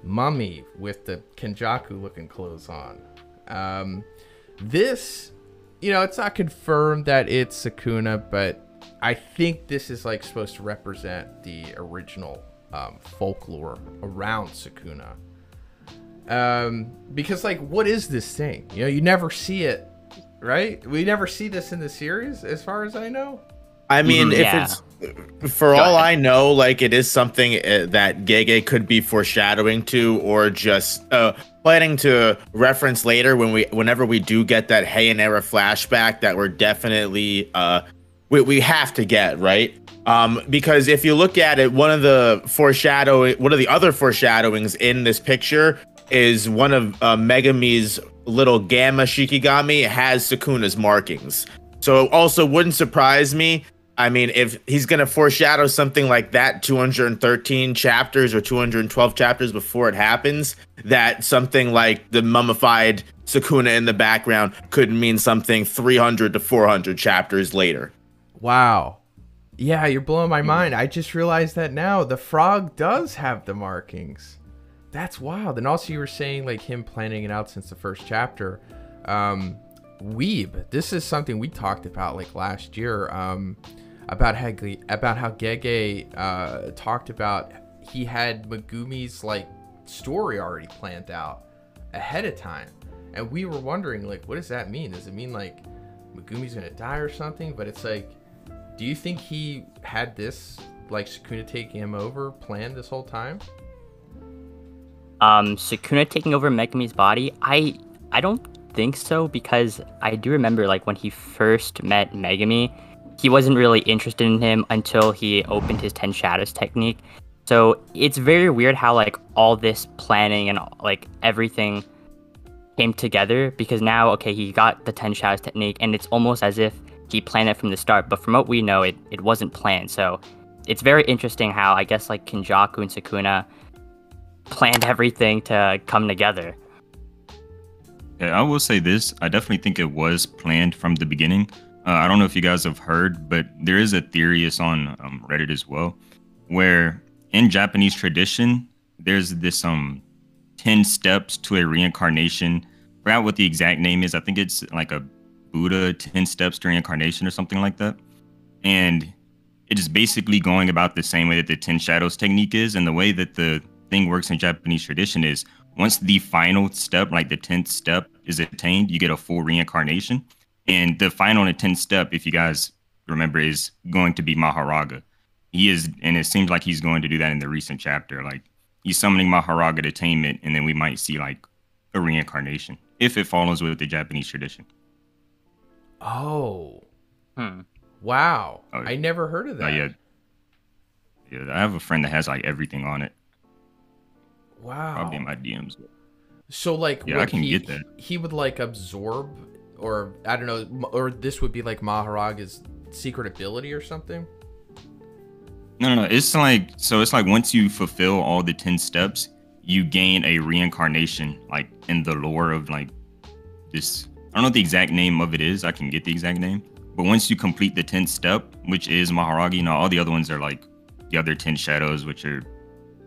mummy with the Kenjaku looking clothes on. Um, this, you know, it's not confirmed that it's Sukuna, but I think this is like supposed to represent the original um, folklore around Sukuna. Um, because like, what is this thing? You know, you never see it right? We never see this in the series, as far as I know. I mean, Mhm. if Yeah. it's for all I know, like it is something uh, that Gege could be foreshadowing to, or just uh, planning to reference later when we, whenever we do get that Heian era flashback that we're definitely, uh, we we have to get right. Um, because if you look at it, one of the foreshadowing, one of the other foreshadowings in this picture is one of uh, Megumi's little Gama Shikigami has Sukuna's markings. So it also wouldn't surprise me. I mean, if he's going to foreshadow something like that 213 chapters or 212 chapters before it happens, that something like the mummified Sukuna in the background could mean something 300 to 400 chapters later. Wow. Yeah, you're blowing my mind. I just realized that now. The frog does have the markings. That's wild. And also, you were saying like him planning it out since the first chapter. Um, Weeb. This is something we talked about like last year. Um, about how about how Gege uh, talked about he had Megumi's like story already planned out ahead of time, and we were wondering like, what does that mean? Does it mean like Megumi's gonna die or something? But it's like, do you think he had this like Sukuna taking him over planned this whole time? Um, Sukuna taking over Megumi's body, I I don't think so because I do remember like when he first met Megami, he wasn't really interested in him until he opened his Ten Shadows technique. So it's very weird how like all this planning and like everything came together because now okay he got the Ten Shadows technique and it's almost as if he planned it from the start. But from what we know, it it wasn't planned. So it's very interesting how I guess like Kenjaku and Sukuna planned everything to come together. I will say this. I definitely think it was planned from the beginning. Uh, I don't know if you guys have heard, but there is a theory it's on um, Reddit as well, where in Japanese tradition, there's this um 10 steps to a reincarnation. I forgot what the exact name is. I think it's like a Buddha 10 steps to reincarnation or something like that. And it is basically going about the same way that the 10 shadows technique is. And the way that the thing works in Japanese tradition is once the final step, like the 10th step, is attained, you get a full reincarnation. And the final and 10th step, if you guys remember, is going to be Mahoraga. He is, and it seems like he's going to do that in the recent chapter. Like he's summoning Mahoraga to tame it, and then we might see like a reincarnation if it follows with the Japanese tradition. Oh, Hmm. wow! Oh, I never heard of Uh, that. yeah. Yeah, I have a friend that has like everything on it. Wow. Probably in my DMs. So like, Yeah, I can he, get that. He would like absorb, or I don't know, or this would be like Mahoraga's secret ability or something? No, no, no. It's like so. It's like once you fulfill all the ten steps, you gain a reincarnation, like in the lore of like this. I don't know what the exact name of it is. I can get the exact name. But once you complete the tenth step, which is Mahoraga, now all the other ones are like the other ten shadows, which are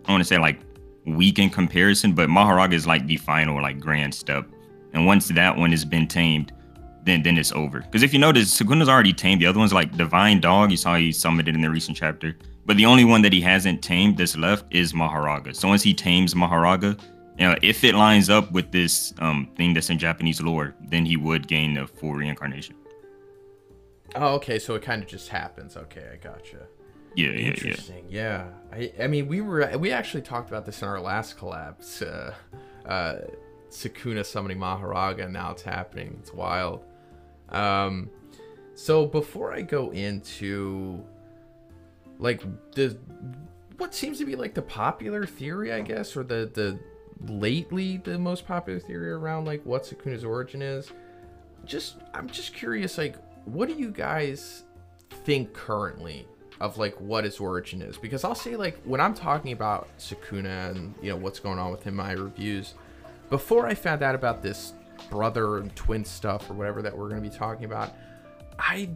I want to say like weak in comparison, but Mahoraga is like the final like grand step. And once that one has been tamed, then then it's over. Because if you notice, Sukuna's already tamed. The other one's like Divine Dog. You saw he summoned it in the recent chapter. But the only one that he hasn't tamed that's left is Mahoraga. So once he tames Mahoraga, you know, if it lines up with this um, thing that's in Japanese lore, then he would gain the full reincarnation. Oh, okay. So it kind of just happens. Okay, I gotcha. Yeah, yeah, yeah. Interesting. Yeah. I, I mean, we were we actually talked about this in our last collabs. Uh, uh, Sukuna summoning Mahoraga, now it's happening. It's wild. Um, so before I go into like the what seems to be like the popular theory, I guess, or the the lately the most popular theory around like what Sukuna's origin is, just I'm just curious, like, what do you guys think currently of like what his origin is? Because I'll say like when I'm talking about Sukuna and you know what's going on with him, my reviews, before I found out about this brother and twin stuff or whatever that we're gonna be talking about, I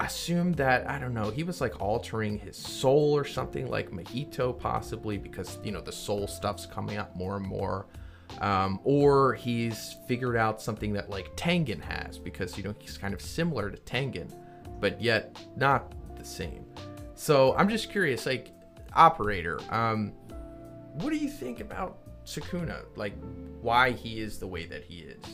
assumed that I don't know he was like altering his soul or something like Mahito possibly because you know the soul stuff's coming up more and more. Um, or he's figured out something that like Tengen has because you know he's kind of similar to Tengen, but yet not the same. So I'm just curious, like operator, um, what do you think about Sukuna? Like why he is the way that he is?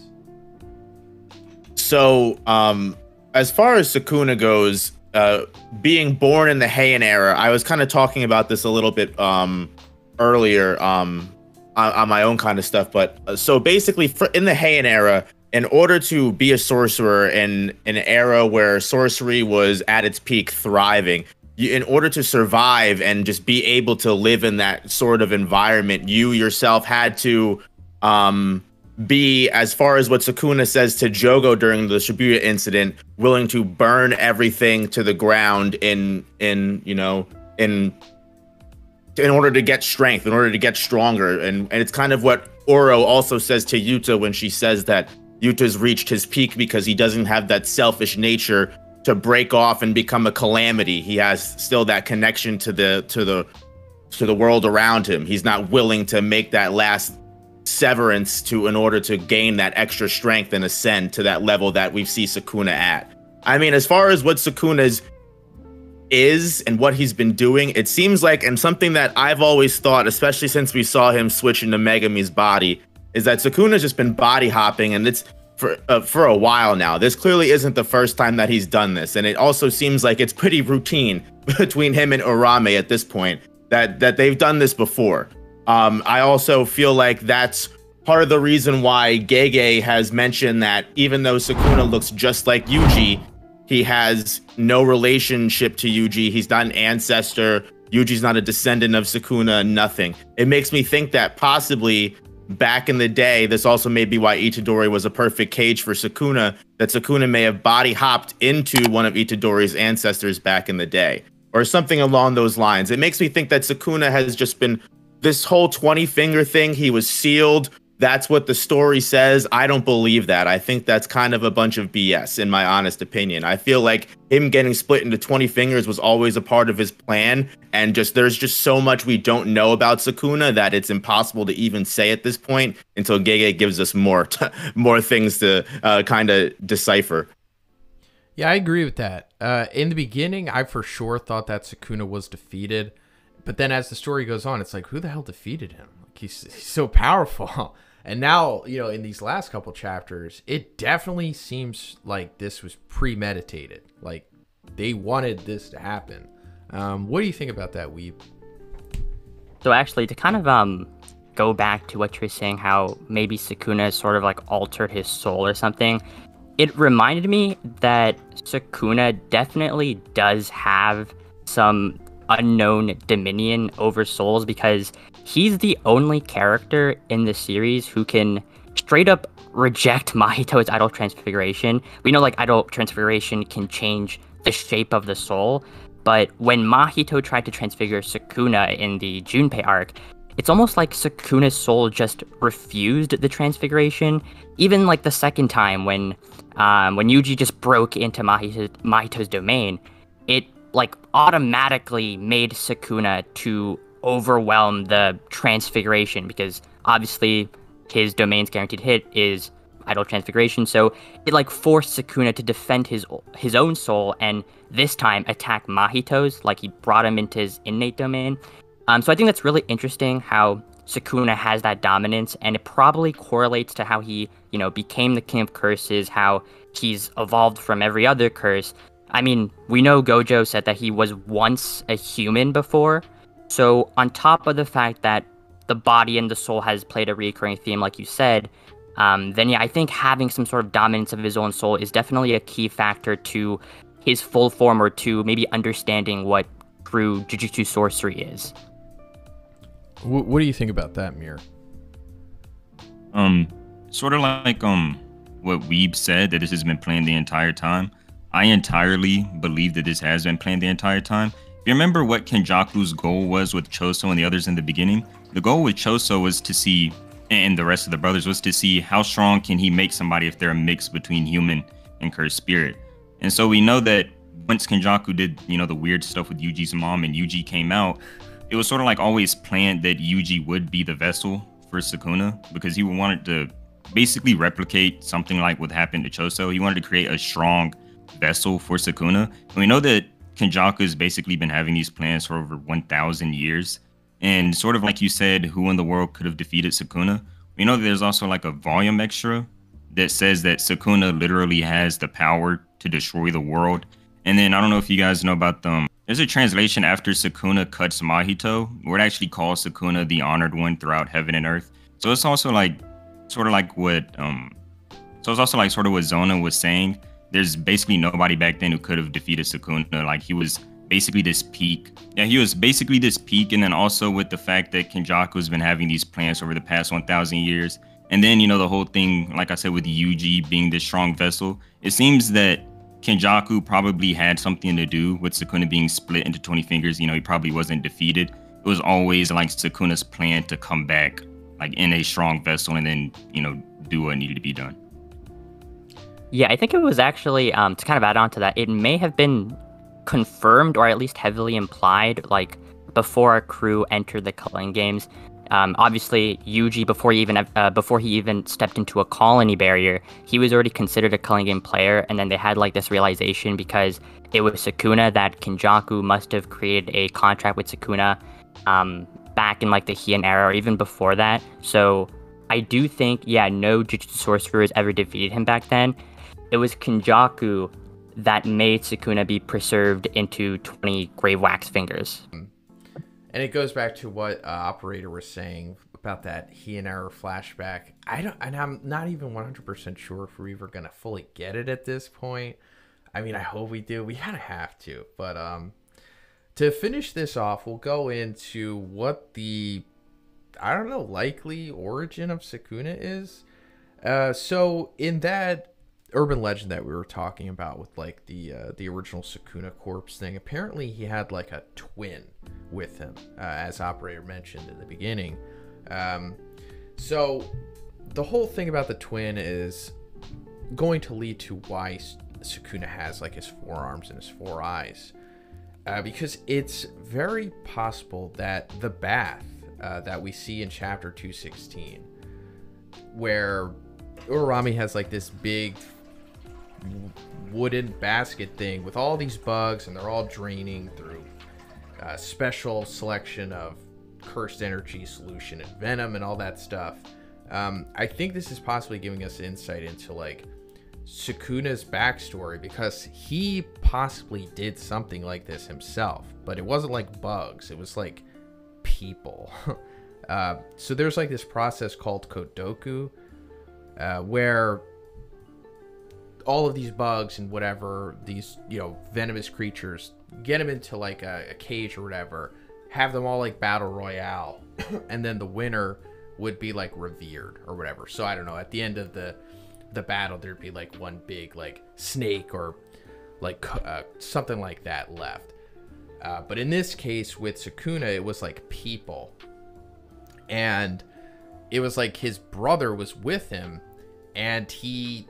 So, um, as far as Sukuna goes, uh, being born in the Heian era, I was kind of talking about this a little bit um, earlier um, on, on, my own kind of stuff. But uh, so basically, for, in the Heian era, in order to be a sorcerer in, in an era where sorcery was at its peak, thriving, you, in order to survive and just be able to live in that sort of environment, you yourself had to um, be as far as what Sukuna says to Jogo during the Shibuya incident, willing to burn everything to the ground in in you know in in order to get strength, in order to get stronger, and and it's kind of what Uro also says to Yuta when she says that Yuta's reached his peak because he doesn't have that selfish nature to break off and become a calamity. He has still that connection to the to the to the world around him. He's not willing to make that last severance to in order to gain that extra strength and ascend to that level that we see Sukuna at. I mean, as far as what Sukuna's is and what he's been doing, it seems like, and something that I've always thought, especially since we saw him switch into Megumi's body, is that Sukuna's just been body hopping, and it's for uh, for a while now. This clearly isn't the first time that he's done this, and it also seems like it's pretty routine between him and Urame at this point that that they've done this before. Um, I also feel like that's part of the reason why Gege has mentioned that even though Sukuna looks just like Yuji, he has no relationship to Yuji. He's not an ancestor. Yuji's not a descendant of Sukuna, nothing. It makes me think that possibly back in the day, this also may be why Itadori was a perfect cage for Sukuna, that Sukuna may have body hopped into one of Itadori's ancestors back in the day, or something along those lines. It makes me think that Sukuna has just been this whole 20 finger thing, he was sealed. That's what the story says. I don't believe that. I think that's kind of a bunch of BS, in my honest opinion. I feel like him getting split into 20 fingers was always a part of his plan. And just there's just so much we don't know about Sukuna that it's impossible to even say at this point until Gege gives us more, t- more things to uh, kind of decipher. Yeah, I agree with that. Uh, in the beginning, I for sure thought that Sukuna was defeated but then as the story goes on, it's like, who the hell defeated him? He's, he's so powerful. And now, you know, in these last couple chapters, it definitely seems like this was premeditated. Like they wanted this to happen. Um, what do you think about that, Weeb? So actually, to kind of um go back to what you're saying, how maybe Sukuna sort of like altered his soul or something. It reminded me that Sukuna definitely does have some unknown dominion over souls because he's the only character in the series who can straight up reject Mahito's idle transfiguration. We know like idle transfiguration can change the shape of the soul. But when Mahito tried to transfigure Sukuna in the Junpei arc, it's almost like Sukuna's soul just refused the transfiguration. Even like the second time when um, when Yuji just broke into Mahito, Mahito's domain, it like automatically made Sukuna to overwhelm the transfiguration because obviously his domain's guaranteed hit is idle transfiguration so it like forced sukuna to defend his his own soul and this time attack Mahito's like he brought him into his innate domain um, so I think that's really interesting how sukuna has that dominance and it probably correlates to how he you know became the king of curses how he's evolved from every other curse I mean, we know Gojo said that he was once a human before. So, on top of the fact that the body and the soul has played a recurring theme, like you said, um, then yeah, I think having some sort of dominance of his own soul is definitely a key factor to his full form or to maybe understanding what true Jujutsu sorcery is. What, what do you think about that, Mir? Um, sort of like um what Weeb said that this has been planned the entire time. I entirely believe that this has been planned the entire time. You remember what Kenjaku's goal was with Choso and the others in the beginning, the goal with Choso was to see, and the rest of the brothers was to see how strong can he make somebody if they're a mix between human and cursed spirit. And so we know that once Kenjaku did, you know, the weird stuff with Yuji's mom and Yuji came out, it was sort of like always planned that Yuji would be the vessel for Sukuna because he wanted to basically replicate something like what happened to Choso. He wanted to create a strong vessel for Sukuna. And we know that Kenjaku has basically been having these plans for over 1,000 years. And sort of like you said, who in the world could have defeated Sukuna? We know there's also like a volume extra that says that Sukuna literally has the power to destroy the world. And then I don't know if you guys know about them. There's a translation after Sukuna cuts Mahito, where it actually calls Sukuna the honored one throughout heaven and earth. So it's also like, sort of like what, um, so it's also like sort of what Zona was saying there's basically nobody back then who could have defeated Sukuna. Like he was basically this peak. Yeah, he was basically this peak, and then also with the fact that Kenjaku has been having these plans over the past 1,000 years, and then you know the whole thing, like I said, with Yuji being this strong vessel, it seems that Kenjaku probably had something to do with Sukuna being split into 20 fingers. You know, he probably wasn't defeated. It was always like Sukuna's plan to come back, like in a strong vessel, and then you know do what needed to be done. Yeah, I think it was actually um, to kind of add on to that. It may have been confirmed or at least heavily implied, like before our crew entered the Culling Games. Um, obviously, Yuji before he even uh, before he even stepped into a colony barrier, he was already considered a Culling Game player. And then they had like this realization because it was Sukuna that Kenjaku must have created a contract with Sukuna um, back in like the Heian era or even before that. So I do think, yeah, no Jujutsu sorcerers ever defeated him back then it was Kenjaku that made Sukuna be preserved into 20 grave wax fingers. And it goes back to what uh, operator was saying about that Heian era flashback. I don't, and I'm not even 100% sure if we're ever gonna fully get it at this point. I mean, I hope we do. We kind of have to, but um, to finish this off, we'll go into what the I don't know likely origin of Sukuna is. Uh, so in that urban legend that we were talking about with like the uh, the original Sukuna corpse thing. Apparently, he had like a twin with him, uh, as operator mentioned in the beginning. Um, so the whole thing about the twin is going to lead to why Sukuna has like his four arms and his four eyes, uh, because it's very possible that the bath uh, that we see in chapter 216, where Urarami has like this big wooden basket thing with all these bugs, and they're all draining through a special selection of cursed energy solution and venom and all that stuff. Um, I think this is possibly giving us insight into like Sukuna's backstory because he possibly did something like this himself, but it wasn't like bugs, it was like people. uh, so there's like this process called Kodoku uh, where all of these bugs and whatever these you know venomous creatures get them into like a, a cage or whatever have them all like battle royale and then the winner would be like revered or whatever so i don't know at the end of the the battle there'd be like one big like snake or like uh, something like that left. Uh, but in this case with sukuna it was like people, and it was like his brother was with him, and he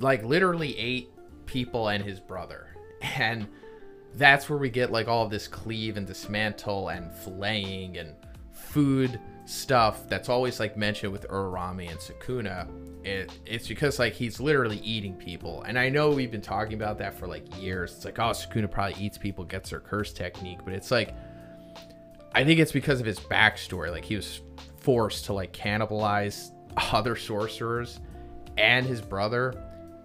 like literally eight people and his brother, and that's where we get like all this cleave and dismantle and flaying and food stuff that's always like mentioned with Urarami and Sukuna. It, it's because like he's literally eating people. And I know we've been talking about that for like years. It's like, oh, Sukuna probably eats people, gets her curse technique. But it's like, I think it's because of his backstory. Like he was forced to like cannibalize other sorcerers and his brother.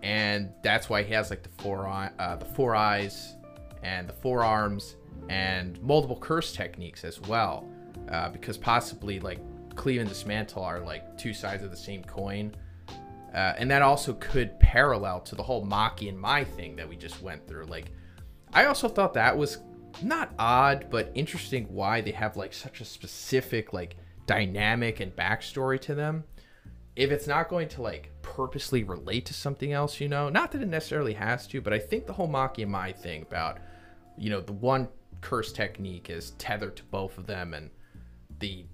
And that's why he has like the four, uh, the four eyes and the four arms and multiple curse techniques as well uh, because possibly like cleave and dismantle are like two sides of the same coin. Uh, and that also could parallel to the whole maki and mai thing that we just went through. Like i also thought that was not odd but interesting why they have like such a specific like dynamic and backstory to them if it's not going to like purposely relate to something else you know not that it necessarily has to but i think the whole maki and mai thing about you know the one curse technique is tethered to both of them and the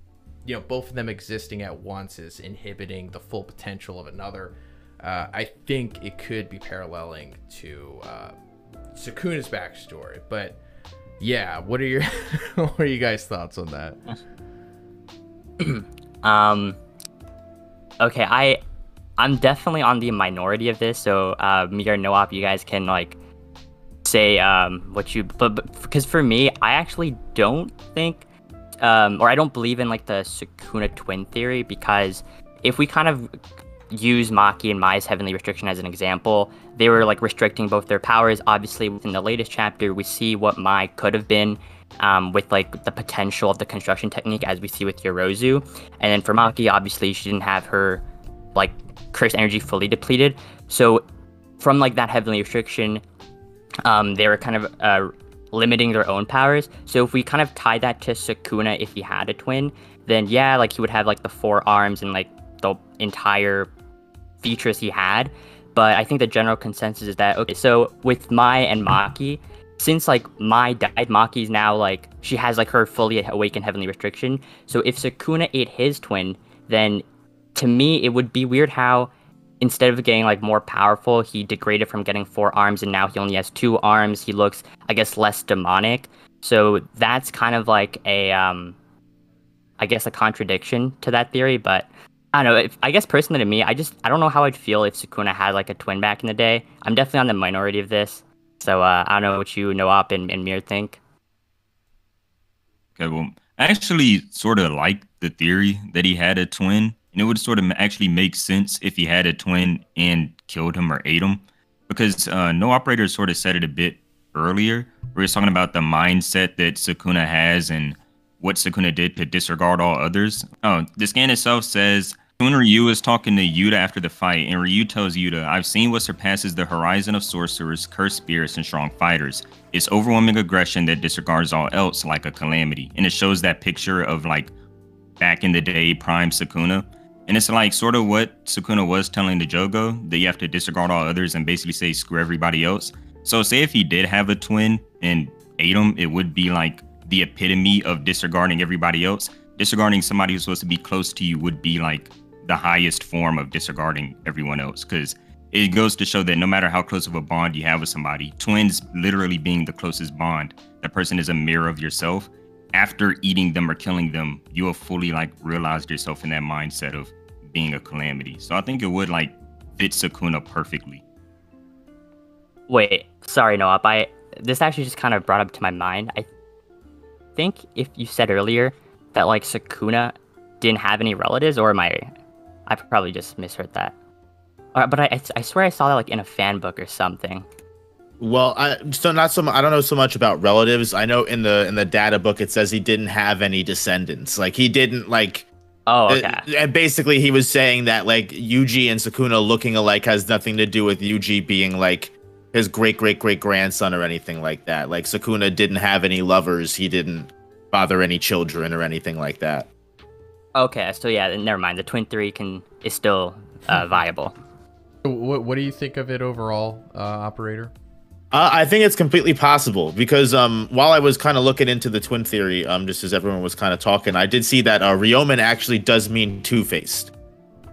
you know both of them existing at once is inhibiting the full potential of another. Uh, i think it could be paralleling to uh, sukuna's backstory but yeah what are your what are you guys thoughts on that? Um okay i i'm definitely on the minority of this so uh me or noop you guys can like say um what you but, because for me i actually don't think um, or I don't believe in like the Sukuna twin theory because if we kind of use Maki and Mai's heavenly restriction as an example, they were like restricting both their powers. Obviously, within the latest chapter, we see what Mai could have been um, with like the potential of the construction technique, as we see with Yorozu. And then for Maki, obviously, she didn't have her like curse energy fully depleted. So from like that heavenly restriction, um, they were kind of uh, limiting their own powers. So if we kind of tie that to Sukuna if he had a twin, then yeah, like he would have like the four arms and like the entire features he had. But I think the general consensus is that okay, so with Mai and Maki, since like Mai died, Maki's now like she has like her fully awakened heavenly restriction. So if Sukuna ate his twin, then to me it would be weird how instead of getting like more powerful, he degraded from getting four arms and now he only has two arms. He looks, I guess, less demonic. So that's kind of like a, um, I guess, a contradiction to that theory. But I don't know. If, I guess personally to me, I just I don't know how I'd feel if Sukuna had like a twin back in the day. I'm definitely on the minority of this. So uh, I don't know what you, Noop and, and Mir think. Okay, well, I actually sort of like the theory that he had a twin and it would sort of actually make sense if he had a twin and killed him or ate him. Because uh, No Operator sort of said it a bit earlier, where he's talking about the mindset that Sukuna has and what Sukuna did to disregard all others. Oh, the scan itself says when Ryu is talking to Yuta after the fight, and Ryu tells Yuta, I've seen what surpasses the horizon of sorcerers, cursed spirits, and strong fighters. It's overwhelming aggression that disregards all else like a calamity. And it shows that picture of like back in the day, Prime Sukuna. And it's like sort of what Sukuna was telling the Jogo that you have to disregard all others and basically say screw everybody else. So say if he did have a twin and ate him, it would be like the epitome of disregarding everybody else. Disregarding somebody who's supposed to be close to you would be like the highest form of disregarding everyone else because it goes to show that no matter how close of a bond you have with somebody, twins literally being the closest bond, that person is a mirror of yourself after eating them or killing them, you have fully like realized yourself in that mindset of being a calamity. So I think it would like fit Sukuna perfectly. Wait, sorry, Noah. I this actually just kind of brought up to my mind. I think if you said earlier that like Sukuna didn't have any relatives, or am I? I probably just misheard that. Uh, but I, I swear I saw that like in a fan book or something. Well, I so not so I don't know so much about relatives. I know in the in the data book it says he didn't have any descendants. Like he didn't like Oh, uh, okay. and basically he was saying that like Yuji and Sukuna looking alike has nothing to do with Yuji being like his great great great grandson or anything like that. Like Sukuna didn't have any lovers, he didn't father any children or anything like that. Okay, so yeah, never mind. The twin three can is still uh, viable. What what do you think of it overall, uh, operator? Uh, I think it's completely possible because um, while I was kind of looking into the twin theory, um, just as everyone was kind of talking, I did see that uh, Ryomen actually does mean two faced.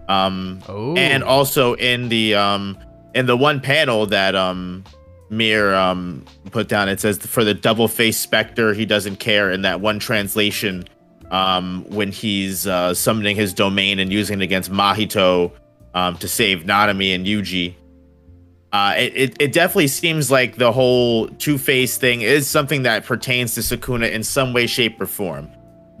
Um, Oh. and also in the um, in the one panel that um, Mir um, put down, it says for the double faced specter, he doesn't care. In that one translation, um, when he's uh, summoning his domain and using it against Mahito um, to save Nanami and Yuji. Uh, it, it, it definitely seems like the whole Two Face thing is something that pertains to Sukuna in some way, shape, or form.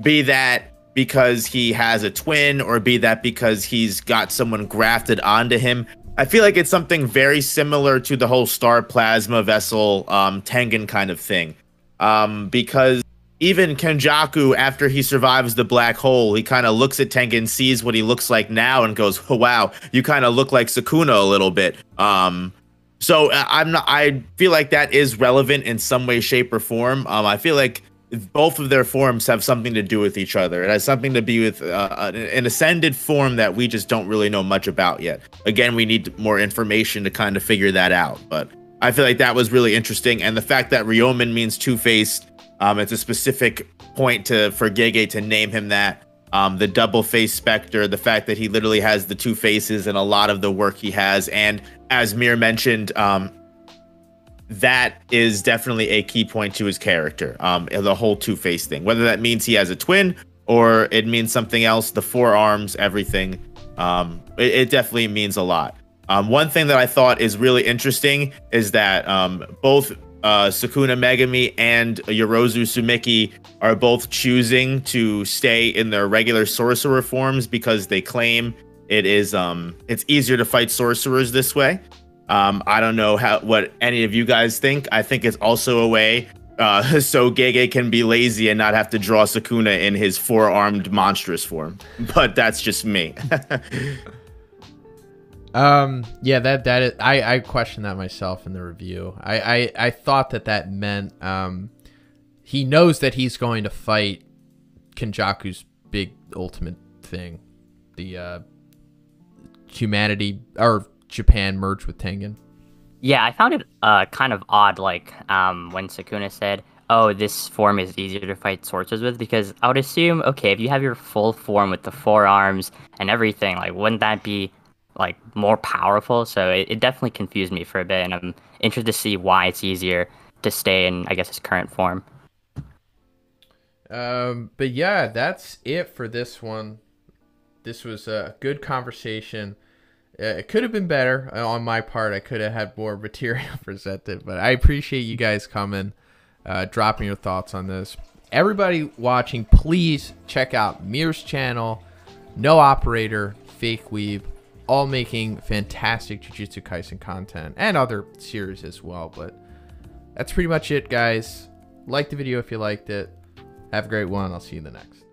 Be that because he has a twin, or be that because he's got someone grafted onto him. I feel like it's something very similar to the whole Star Plasma Vessel um, Tengen kind of thing. Um, because even Kenjaku, after he survives the black hole, he kind of looks at Tengen, sees what he looks like now, and goes, oh, "Wow, you kind of look like Sukuna a little bit." Um, so uh, I'm not. I feel like that is relevant in some way, shape, or form. Um, I feel like both of their forms have something to do with each other. It has something to be with uh, an an ascended form that we just don't really know much about yet. Again, we need more information to kind of figure that out. But I feel like that was really interesting, and the fact that Ryomen means two faced. Um, it's a specific point to for Gege to name him that. Um, the double face specter, the fact that he literally has the two faces and a lot of the work he has, and as Mir mentioned, um, that is definitely a key point to his character. Um, the whole two face thing, whether that means he has a twin or it means something else, the four arms, everything. Um, it, it definitely means a lot. Um, one thing that I thought is really interesting is that um, both uh, Sukuna Megumi and Yorozu Tsumiki are both choosing to stay in their regular sorcerer forms because they claim it is um it's easier to fight sorcerers this way. Um, I don't know how what any of you guys think. I think it's also a way uh, so Gege can be lazy and not have to draw Sukuna in his four-armed monstrous form. But that's just me. Um. Yeah. That that is. I I questioned that myself in the review. I I I thought that that meant um, he knows that he's going to fight Kenjaku's big ultimate thing, the uh, humanity or Japan merged with Tengen. Yeah, I found it uh, kind of odd, like um, when Sukuna said, "Oh, this form is easier to fight sorcerers with," because I would assume, okay, if you have your full form with the four arms and everything, like, wouldn't that be like more powerful? So it, it definitely confused me for a bit, and I'm interested to see why it's easier to stay in, I guess, his current form. Um, but yeah, that's it for this one. This was a good conversation. Uh, it could have been better uh, on my part. I could have had more material presented, but I appreciate you guys coming, uh, dropping your thoughts on this. Everybody watching, please check out Mir's channel, No Operator, Fake Weeb, all making fantastic Jujutsu Kaisen content and other series as well. But that's pretty much it, guys. Like the video if you liked it. Have a great one. I'll see you in the next.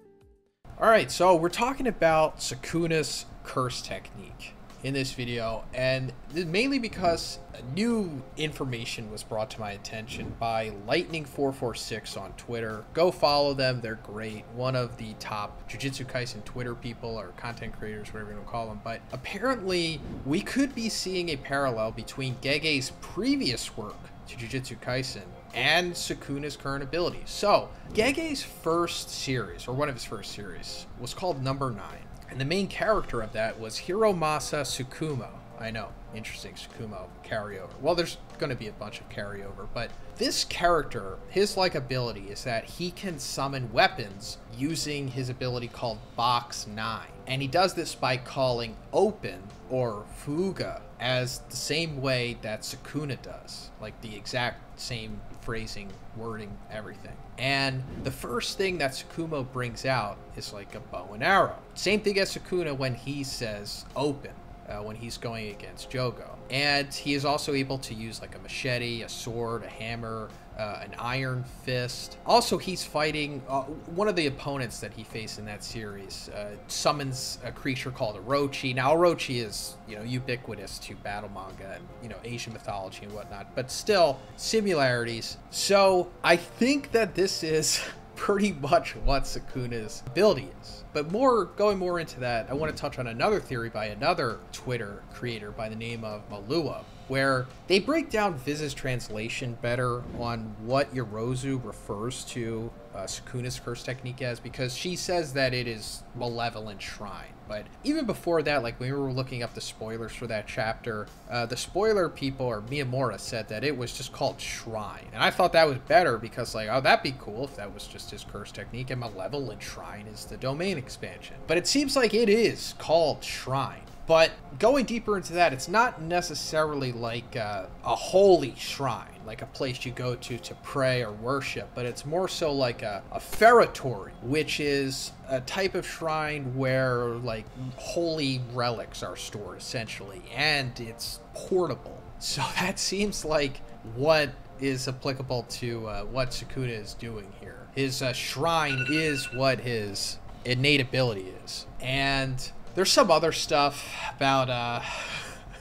All right, so we're talking about Sukuna's curse technique in this video, and mainly because new information was brought to my attention by Lightning446 on Twitter. Go follow them, they're great. One of the top Jujutsu Kaisen Twitter people or content creators, whatever you want to call them. But apparently, we could be seeing a parallel between Gege's previous work to Jujutsu Kaisen and Sukuna's current ability. So, Gege's first series, or one of his first series, was called Number 9. And the main character of that was Hiromasa Tsukumo. I know, interesting Tsukumo carryover. Well, there's going to be a bunch of carryover, but this character, his like ability is that he can summon weapons using his ability called Box 9. And he does this by calling open or fuga as the same way that Sukuna does, like the exact same phrasing, wording, everything. And the first thing that Tsukumo brings out is like a bow and arrow. Same thing as Sukuna when he says open, uh, when he's going against Jogo. And he is also able to use like a machete, a sword, a hammer, uh, an iron fist. Also, he's fighting uh, one of the opponents that he faced in that series. Uh, summons a creature called Orochi. Now, Orochi is you know ubiquitous to battle manga and you know Asian mythology and whatnot, but still similarities. So I think that this is pretty much what Sukuna's ability is. But more going more into that, I want to touch on another theory by another Twitter creator by the name of Malua. Where they break down Viz's translation better on what Yorozu refers to uh, Sukuna's curse technique as because she says that it is malevolent shrine. But even before that, like when we were looking up the spoilers for that chapter, uh, the spoiler people or Miyamura said that it was just called Shrine. And I thought that was better because, like, oh, that'd be cool if that was just his curse technique and Malevolent Shrine is the domain expansion. But it seems like it is called Shrine. But going deeper into that, it's not necessarily like uh, a holy shrine, like a place you go to to pray or worship, but it's more so like a, a feretory, which is a type of shrine where like holy relics are stored essentially, and it's portable. So that seems like what is applicable to uh, what Sukuna is doing here. His uh, shrine is what his innate ability is, and there's some other stuff about uh,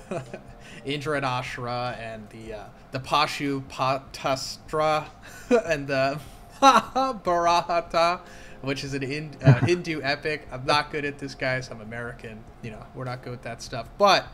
Indra and Ashra and the uh, the Pashupatastra and the Bharata, which is an in, uh, Hindu epic. I'm not good at this, guys. I'm American. You know, we're not good at that stuff. But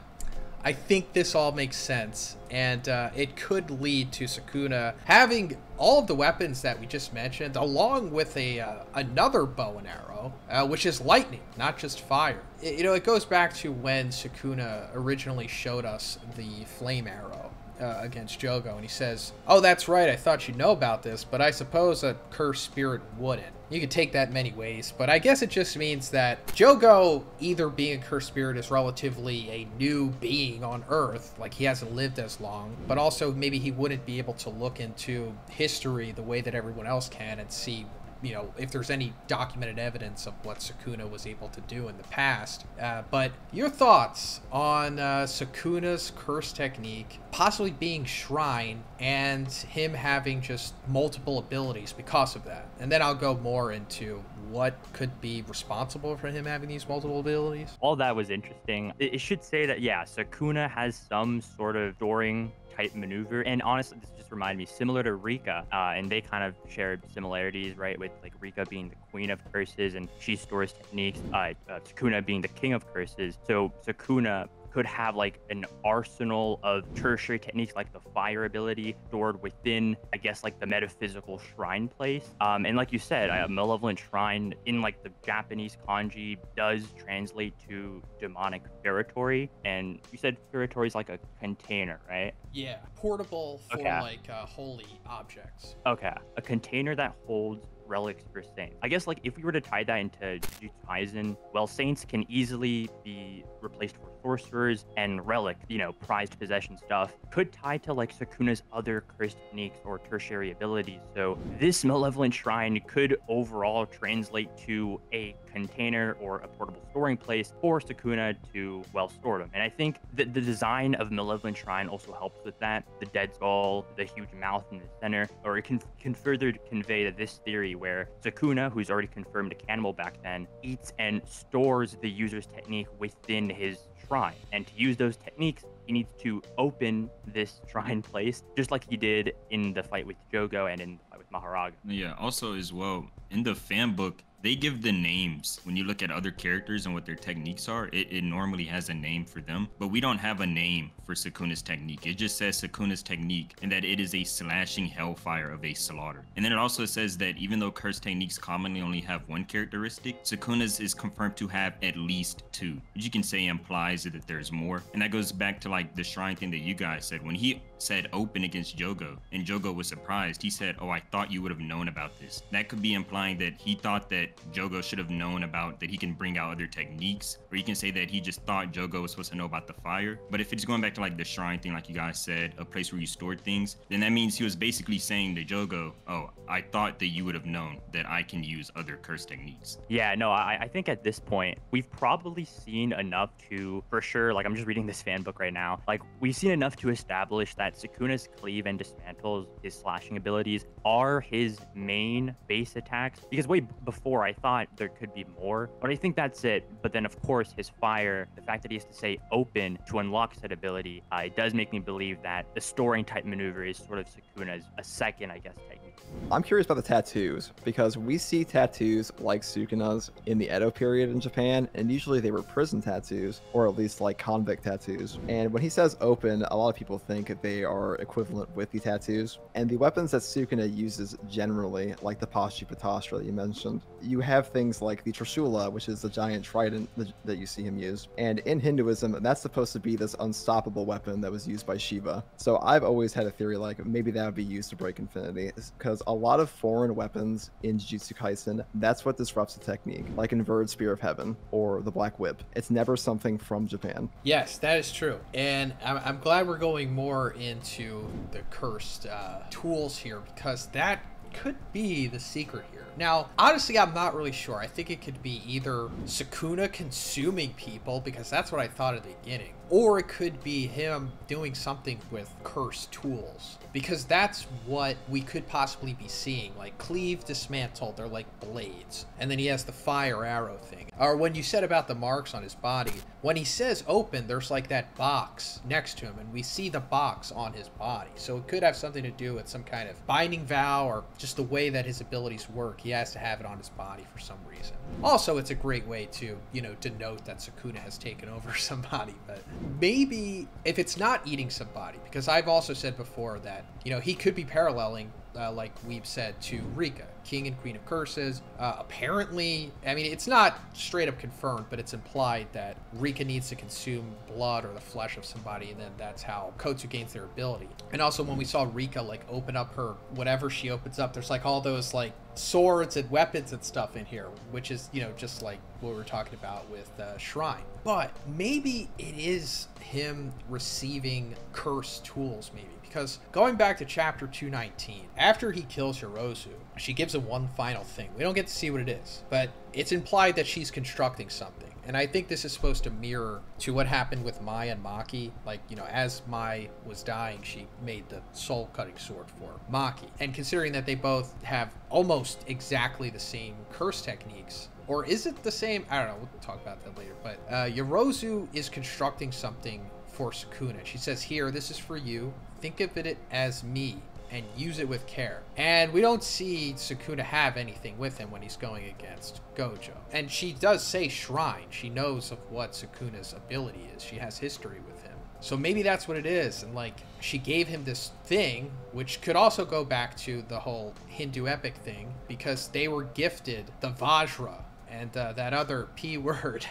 I think this all makes sense, and uh, it could lead to Sukuna having all of the weapons that we just mentioned, along with a uh, another bow and arrow, uh, which is lightning, not just fire. It, you know, it goes back to when Sukuna originally showed us the flame arrow. Uh, against Jogo, and he says, "Oh, that's right. I thought you'd know about this, but I suppose a cursed spirit wouldn't." You could take that many ways, but I guess it just means that Jogo, either being a cursed spirit, is relatively a new being on Earth, like he hasn't lived as long, but also maybe he wouldn't be able to look into history the way that everyone else can and see you know, if there's any documented evidence of what Sukuna was able to do in the past. Uh, but your thoughts on uh, Sukuna's curse technique possibly being shrine and him having just multiple abilities because of that. And then I'll go more into what could be responsible for him having these multiple abilities. All that was interesting. It, should say that, yeah, Sukuna has some sort of storing type maneuver. And honestly, this just reminded me similar to Rika, uh, and they kind of shared similarities, right? With like Rika being the queen of curses and she stores techniques, uh, uh, Sukuna being the king of curses. So Sukuna could have like an arsenal of tertiary techniques like the fire ability stored within, I guess, like the metaphysical shrine place. Um, and like you said, a malevolent shrine in like the Japanese kanji does translate to demonic territory. And you said feretory is like a container, right? Yeah, portable for Okay. like uh, holy objects. Okay, a container that holds relics for saints. I guess like if we were to tie that into Jujutsu Kaisen, well, saints can easily be replaced for sorcerers and relic, you know, prized possession stuff could tie to like Sukuna's other cursed techniques or tertiary abilities. So this malevolent shrine could overall translate to a container or a portable storing place for Sukuna to well store them. And I think that the design of Malevolent Shrine also helps with that. The dead skull, the huge mouth in the center, or it can, can further convey that this theory where Sukuna, who's already confirmed a cannibal back then, eats and stores the user's technique within his shrine. And to use those techniques, he needs to open this shrine place, just like he did in the fight with Jogo and in the fight with Mahoraga. Yeah, also as well, in the fan book, they give the names. When you look at other characters and what their techniques are, it, it normally has a name for them. But we don't have a name for Sukuna's technique. It just says Sukuna's technique and that it is a slashing hellfire of a slaughter. And then it also says that even though curse techniques commonly only have one characteristic, Sukuna's is confirmed to have at least two, which you can say implies that there's more. And that goes back to like the shrine thing that you guys said. When he said open against Jogo and Jogo was surprised, he said, Oh, I thought you would have known about this. That could be implying that he thought that Jogo should have known about that he can bring out other techniques, or you can say that he just thought Jogo was supposed to know about the fire. But if it's going back to like the shrine thing, like you guys said, a place where you stored things, then that means he was basically saying to Jogo, Oh, I thought that you would have known that I can use other curse techniques. Yeah, no, I, I think at this point, we've probably seen enough to, for sure, like I'm just reading this fan book right now, like we've seen enough to establish that Sukuna's cleave and dismantles, his slashing abilities, are his main base attacks. Because way before, I thought there could be more, but I think that's it. But then, of course, his fire, the fact that he has to say open to unlock said ability, uh, it does make me believe that the storing type maneuver is sort of Sukuna's a second, I guess, technique. I'm curious about the tattoos because we see tattoos like Sukuna's in the Edo period in Japan, and usually they were prison tattoos or at least like convict tattoos. And when he says open, a lot of people think they are equivalent with the tattoos. And the weapons that Sukuna uses generally, like the Pashupatastra that you mentioned, you have things like the Trishula, which is the giant trident that you see him use. And in Hinduism, that's supposed to be this unstoppable weapon that was used by Shiva. So I've always had a theory like maybe that would be used to break infinity, because a lot of foreign weapons in Jujutsu Kaisen, that's what disrupts the technique, like Inverted Spear of Heaven or the Black Whip. It's never something from Japan. Yes, that is true. And I'm, I'm glad we're going more into the cursed uh, tools here because that could be the secret here. Now, honestly, I'm not really sure. I think it could be either Sukuna consuming people, because that's what I thought at the beginning, or it could be him doing something with cursed tools, because that's what we could possibly be seeing. Like cleave, dismantled, they're like blades, and then he has the fire arrow thing. Or when you said about the marks on his body, when he says open, there's like that box next to him, and we see the box on his body. So it could have something to do with some kind of binding vow or just the way that his abilities work. He has to have it on his body for some reason. Also, it's a great way to, you know, denote that Sukuna has taken over somebody. But maybe if it's not eating somebody, because I've also said before that, you know, he could be paralleling uh, like we've said, to Rika, King and Queen of Curses. Uh, apparently, I mean, it's not straight up confirmed, but it's implied that Rika needs to consume blood or the flesh of somebody, and then that's how Kotsu gains their ability. And also, when we saw Rika like open up her whatever she opens up, there's like all those like swords and weapons and stuff in here, which is you know just like what we were talking about with uh, Shrine. But maybe it is him receiving curse tools, maybe because going back to chapter 219, after he kills Yorozu, she gives him one final thing. We don't get to see what it is, but it's implied that she's constructing something. And I think this is supposed to mirror to what happened with Mai and Maki. Like, you know, as Mai was dying, she made the soul cutting sword for Maki. And considering that they both have almost exactly the same curse techniques, or is it the same? I don't know. We'll talk about that later. But uh, Yorozu is constructing something for Sukuna. She says, Here, this is for you. Think of it as me and use it with care. And we don't see Sukuna have anything with him when he's going against Gojo. And she does say shrine. She knows of what Sukuna's ability is. She has history with him. So maybe that's what it is. And like she gave him this thing, which could also go back to the whole Hindu epic thing, because they were gifted the Vajra and uh, that other P word.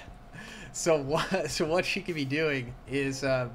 So what? So what she could be doing is uh,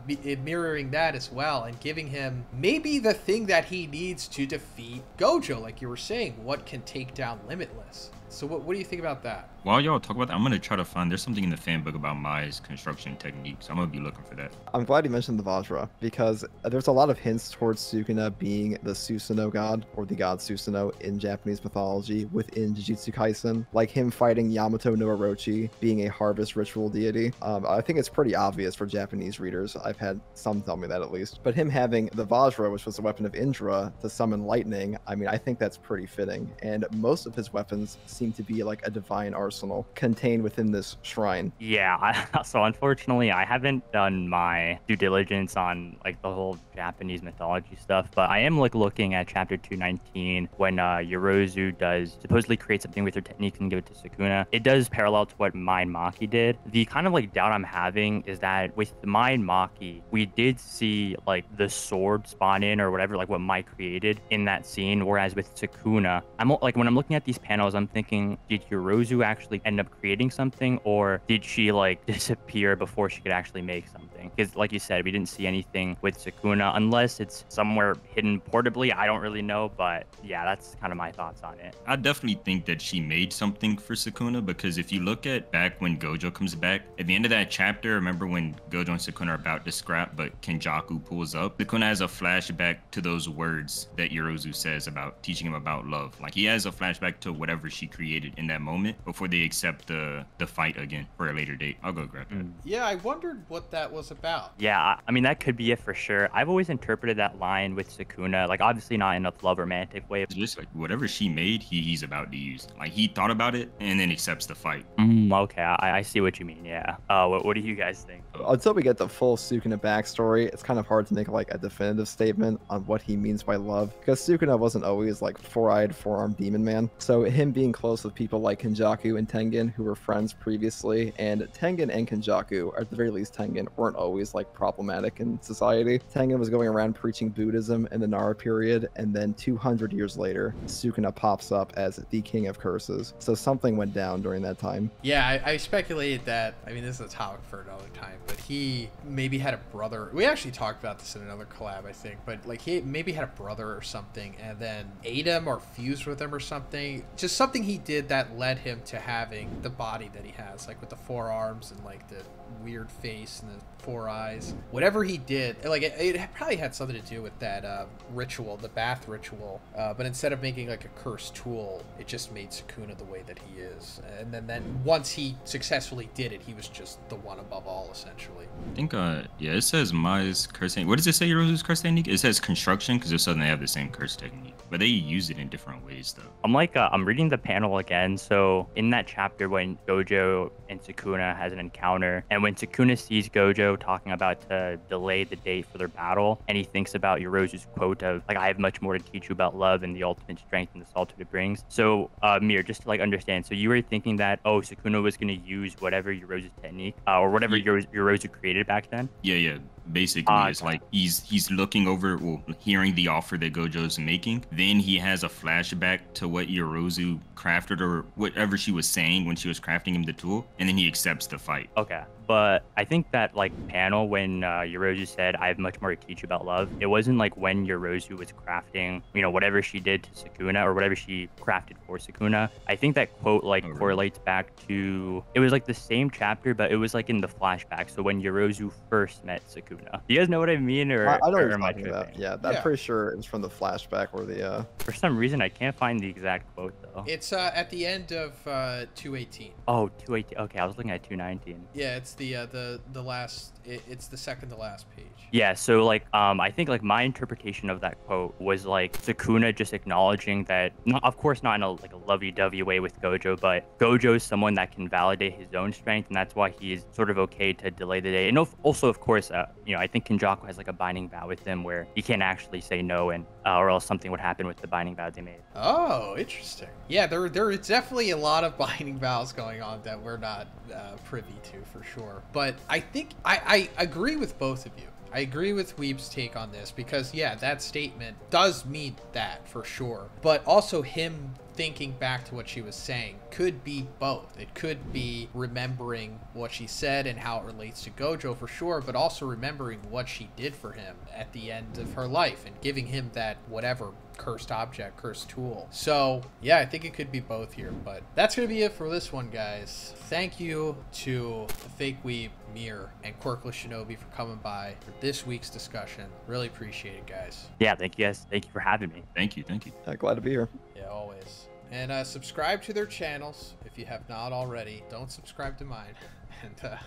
mirroring that as well, and giving him maybe the thing that he needs to defeat Gojo, like you were saying. What can take down Limitless? So what, what do you think about that? While y'all talk about that, I'm gonna try to find. There's something in the fan book about Mai's construction techniques. I'm gonna be looking for that. I'm glad you mentioned the Vajra because there's a lot of hints towards Sukuna being the Susanoo god or the god Susanoo in Japanese mythology within Jujutsu Kaisen, like him fighting Yamato no Orochi, being a harvest ritual deity. Um, I think it's pretty obvious for Japanese readers. I've had some tell me that at least. But him having the Vajra, which was a weapon of Indra, to summon lightning, I mean, I think that's pretty fitting. And most of his weapons seem to be like a divine arsenal contained within this shrine. Yeah, so unfortunately, I haven't done my due diligence on like the whole Japanese mythology stuff, but I am like looking at chapter 219 when uh, Yorozu does supposedly create something with her technique and give it to Sukuna. It does parallel to what Mai and Maki did. The kind of like doubt I'm having is that with Mai and Maki, we did see like the sword spawn in or whatever, like what Mai created in that scene, whereas with Sukuna, I'm like when I'm looking at these panels, I'm thinking, did Yorozu actually end up creating something, or did she like disappear before she could actually make something? Because, like you said, we didn't see anything with Sukuna unless it's somewhere hidden portably. I don't really know, but yeah, that's kind of my thoughts on it. I definitely think that she made something for Sukuna because if you look at back when Gojo comes back, at the end of that chapter, remember when Gojo and Sukuna are about to scrap, but Kenjaku pulls up? Sukuna has a flashback to those words that Yorozu says about teaching him about love. Like he has a flashback to whatever she created in that moment before they accept the the fight again for a later date. I'll go grab that. Yeah, I wondered what that was about. Yeah, I- I mean that could be it for sure. I've always interpreted that line with Sukuna, like obviously not in a love romantic way. It's just like whatever she made, he, he's about to use. Like he thought about it and then accepts the fight. Mm, okay, I, I see what you mean. Yeah. Uh, what, what do you guys think? Until we get the full Sukuna backstory, it's kind of hard to make like a definitive statement on what he means by love, because Sukuna wasn't always like four-eyed, four-armed demon man. So him being close with people like Kenjaku and Tengen, who were friends previously, and Tengen and Kenjaku, at the very least Tengen, weren't always like problematic in society. Tengen was going around preaching Buddhism in the Nara period, and then 200 years later, Sukuna pops up as the king of curses. So something went down during that time. Yeah, I, I speculated that. I mean, this is a topic for another time, but he maybe had a brother. We actually talked about this in another collab, I think, but like he maybe had a brother or something, and then ate him or fused with him or something. Just something he did that led him to having the body that he has, like with the four arms and like the weird face and the four eyes. Whatever he did, like it, it probably had something to do with that uh, ritual, the bath ritual. Uh, but instead of making like a cursed tool, it just made Sukuna the way that he is. And then, then once he successfully did it, he was just the one above all, essentially. I think uh yeah, it says Mai's curse. What does it say Yorozu's curse technique? It says construction because it doesn't have the same curse technique. But they use it in different ways though. I'm like, uh, I'm reading the panel again. So in that chapter, when Gojo and Sukuna has an encounter, and when Sukuna sees Gojo talking about to delay the date for their battle, and he thinks about Yorozu's quote of like, "I have much more to teach you about love and the ultimate strength and the solitude it brings." So, uh, Mir, just to like understand, so you were thinking that oh, Sukuna was gonna use whatever Yorozu's technique uh, or whatever Yeah. Yorozu created back then. Yeah, yeah. Basically, Ah, it's like he's he's looking over, well, hearing the offer that Gojo's making. Then he has a flashback to what Yorozu crafted or whatever she was saying when she was crafting him the tool, and then he accepts the fight. Okay. But I think that like panel when uh, Yorozu said, "I have much more to teach you about love," it wasn't like when Yorozu was crafting, you know, whatever she did to Sukuna or whatever she crafted for Sukuna. I think that quote like Oh, really? correlates back to it was like the same chapter, but it was like in the flashback. So when Yorozu first met Sukuna, do you guys know what I mean? Or, I, I know or what you're talking about. Yeah, I'm Yeah. pretty sure it was from the flashback or the uh For some reason, I can't find the exact quote though. It's uh, at the end of uh, 218. oh, 218. Okay, I was looking at 219. Yeah, it's the uh, the the last. It, it's the second to last page. Yeah, so like um I think like my interpretation of that quote was like Sukuna just acknowledging that not, of course not in a like a lovey-dovey way with Gojo, but Gojo is someone that can validate his own strength and that's why he's sort of okay to delay the day. And also of course, uh, you know, I think Kenjaku has like a binding vow with him where he can't actually say no and uh, or else something would happen with the binding vow they made. Oh, interesting. Yeah, there there is definitely a lot of binding vows going on that we're not uh, privy to for sure. But I think I, I agree with both of you. I agree with Weeb's take on this because yeah, that statement does mean that for sure. But also him thinking back to what she was saying could be both. It could be remembering what she said and how it relates to Gojo for sure, but also remembering what she did for him at the end of her life and giving him that whatever cursed object, cursed tool. So, yeah, I think it could be both here, but that's going to be it for this one, guys. Thank you to Fake Weeb, Mir, and Quirkless Shinobi for coming by for this week's discussion. Really appreciate it, guys. Yeah, thank you guys. Thank you for having me. Thank you, thank you. yeah, glad to be here. Yeah, always. And uh, subscribe to their channels if you have not already. Don't subscribe to mine. And uh,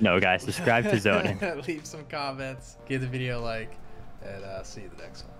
No, guys, subscribe to Zhoniin. leave some comments, give the video a like, and uh, see you the next one.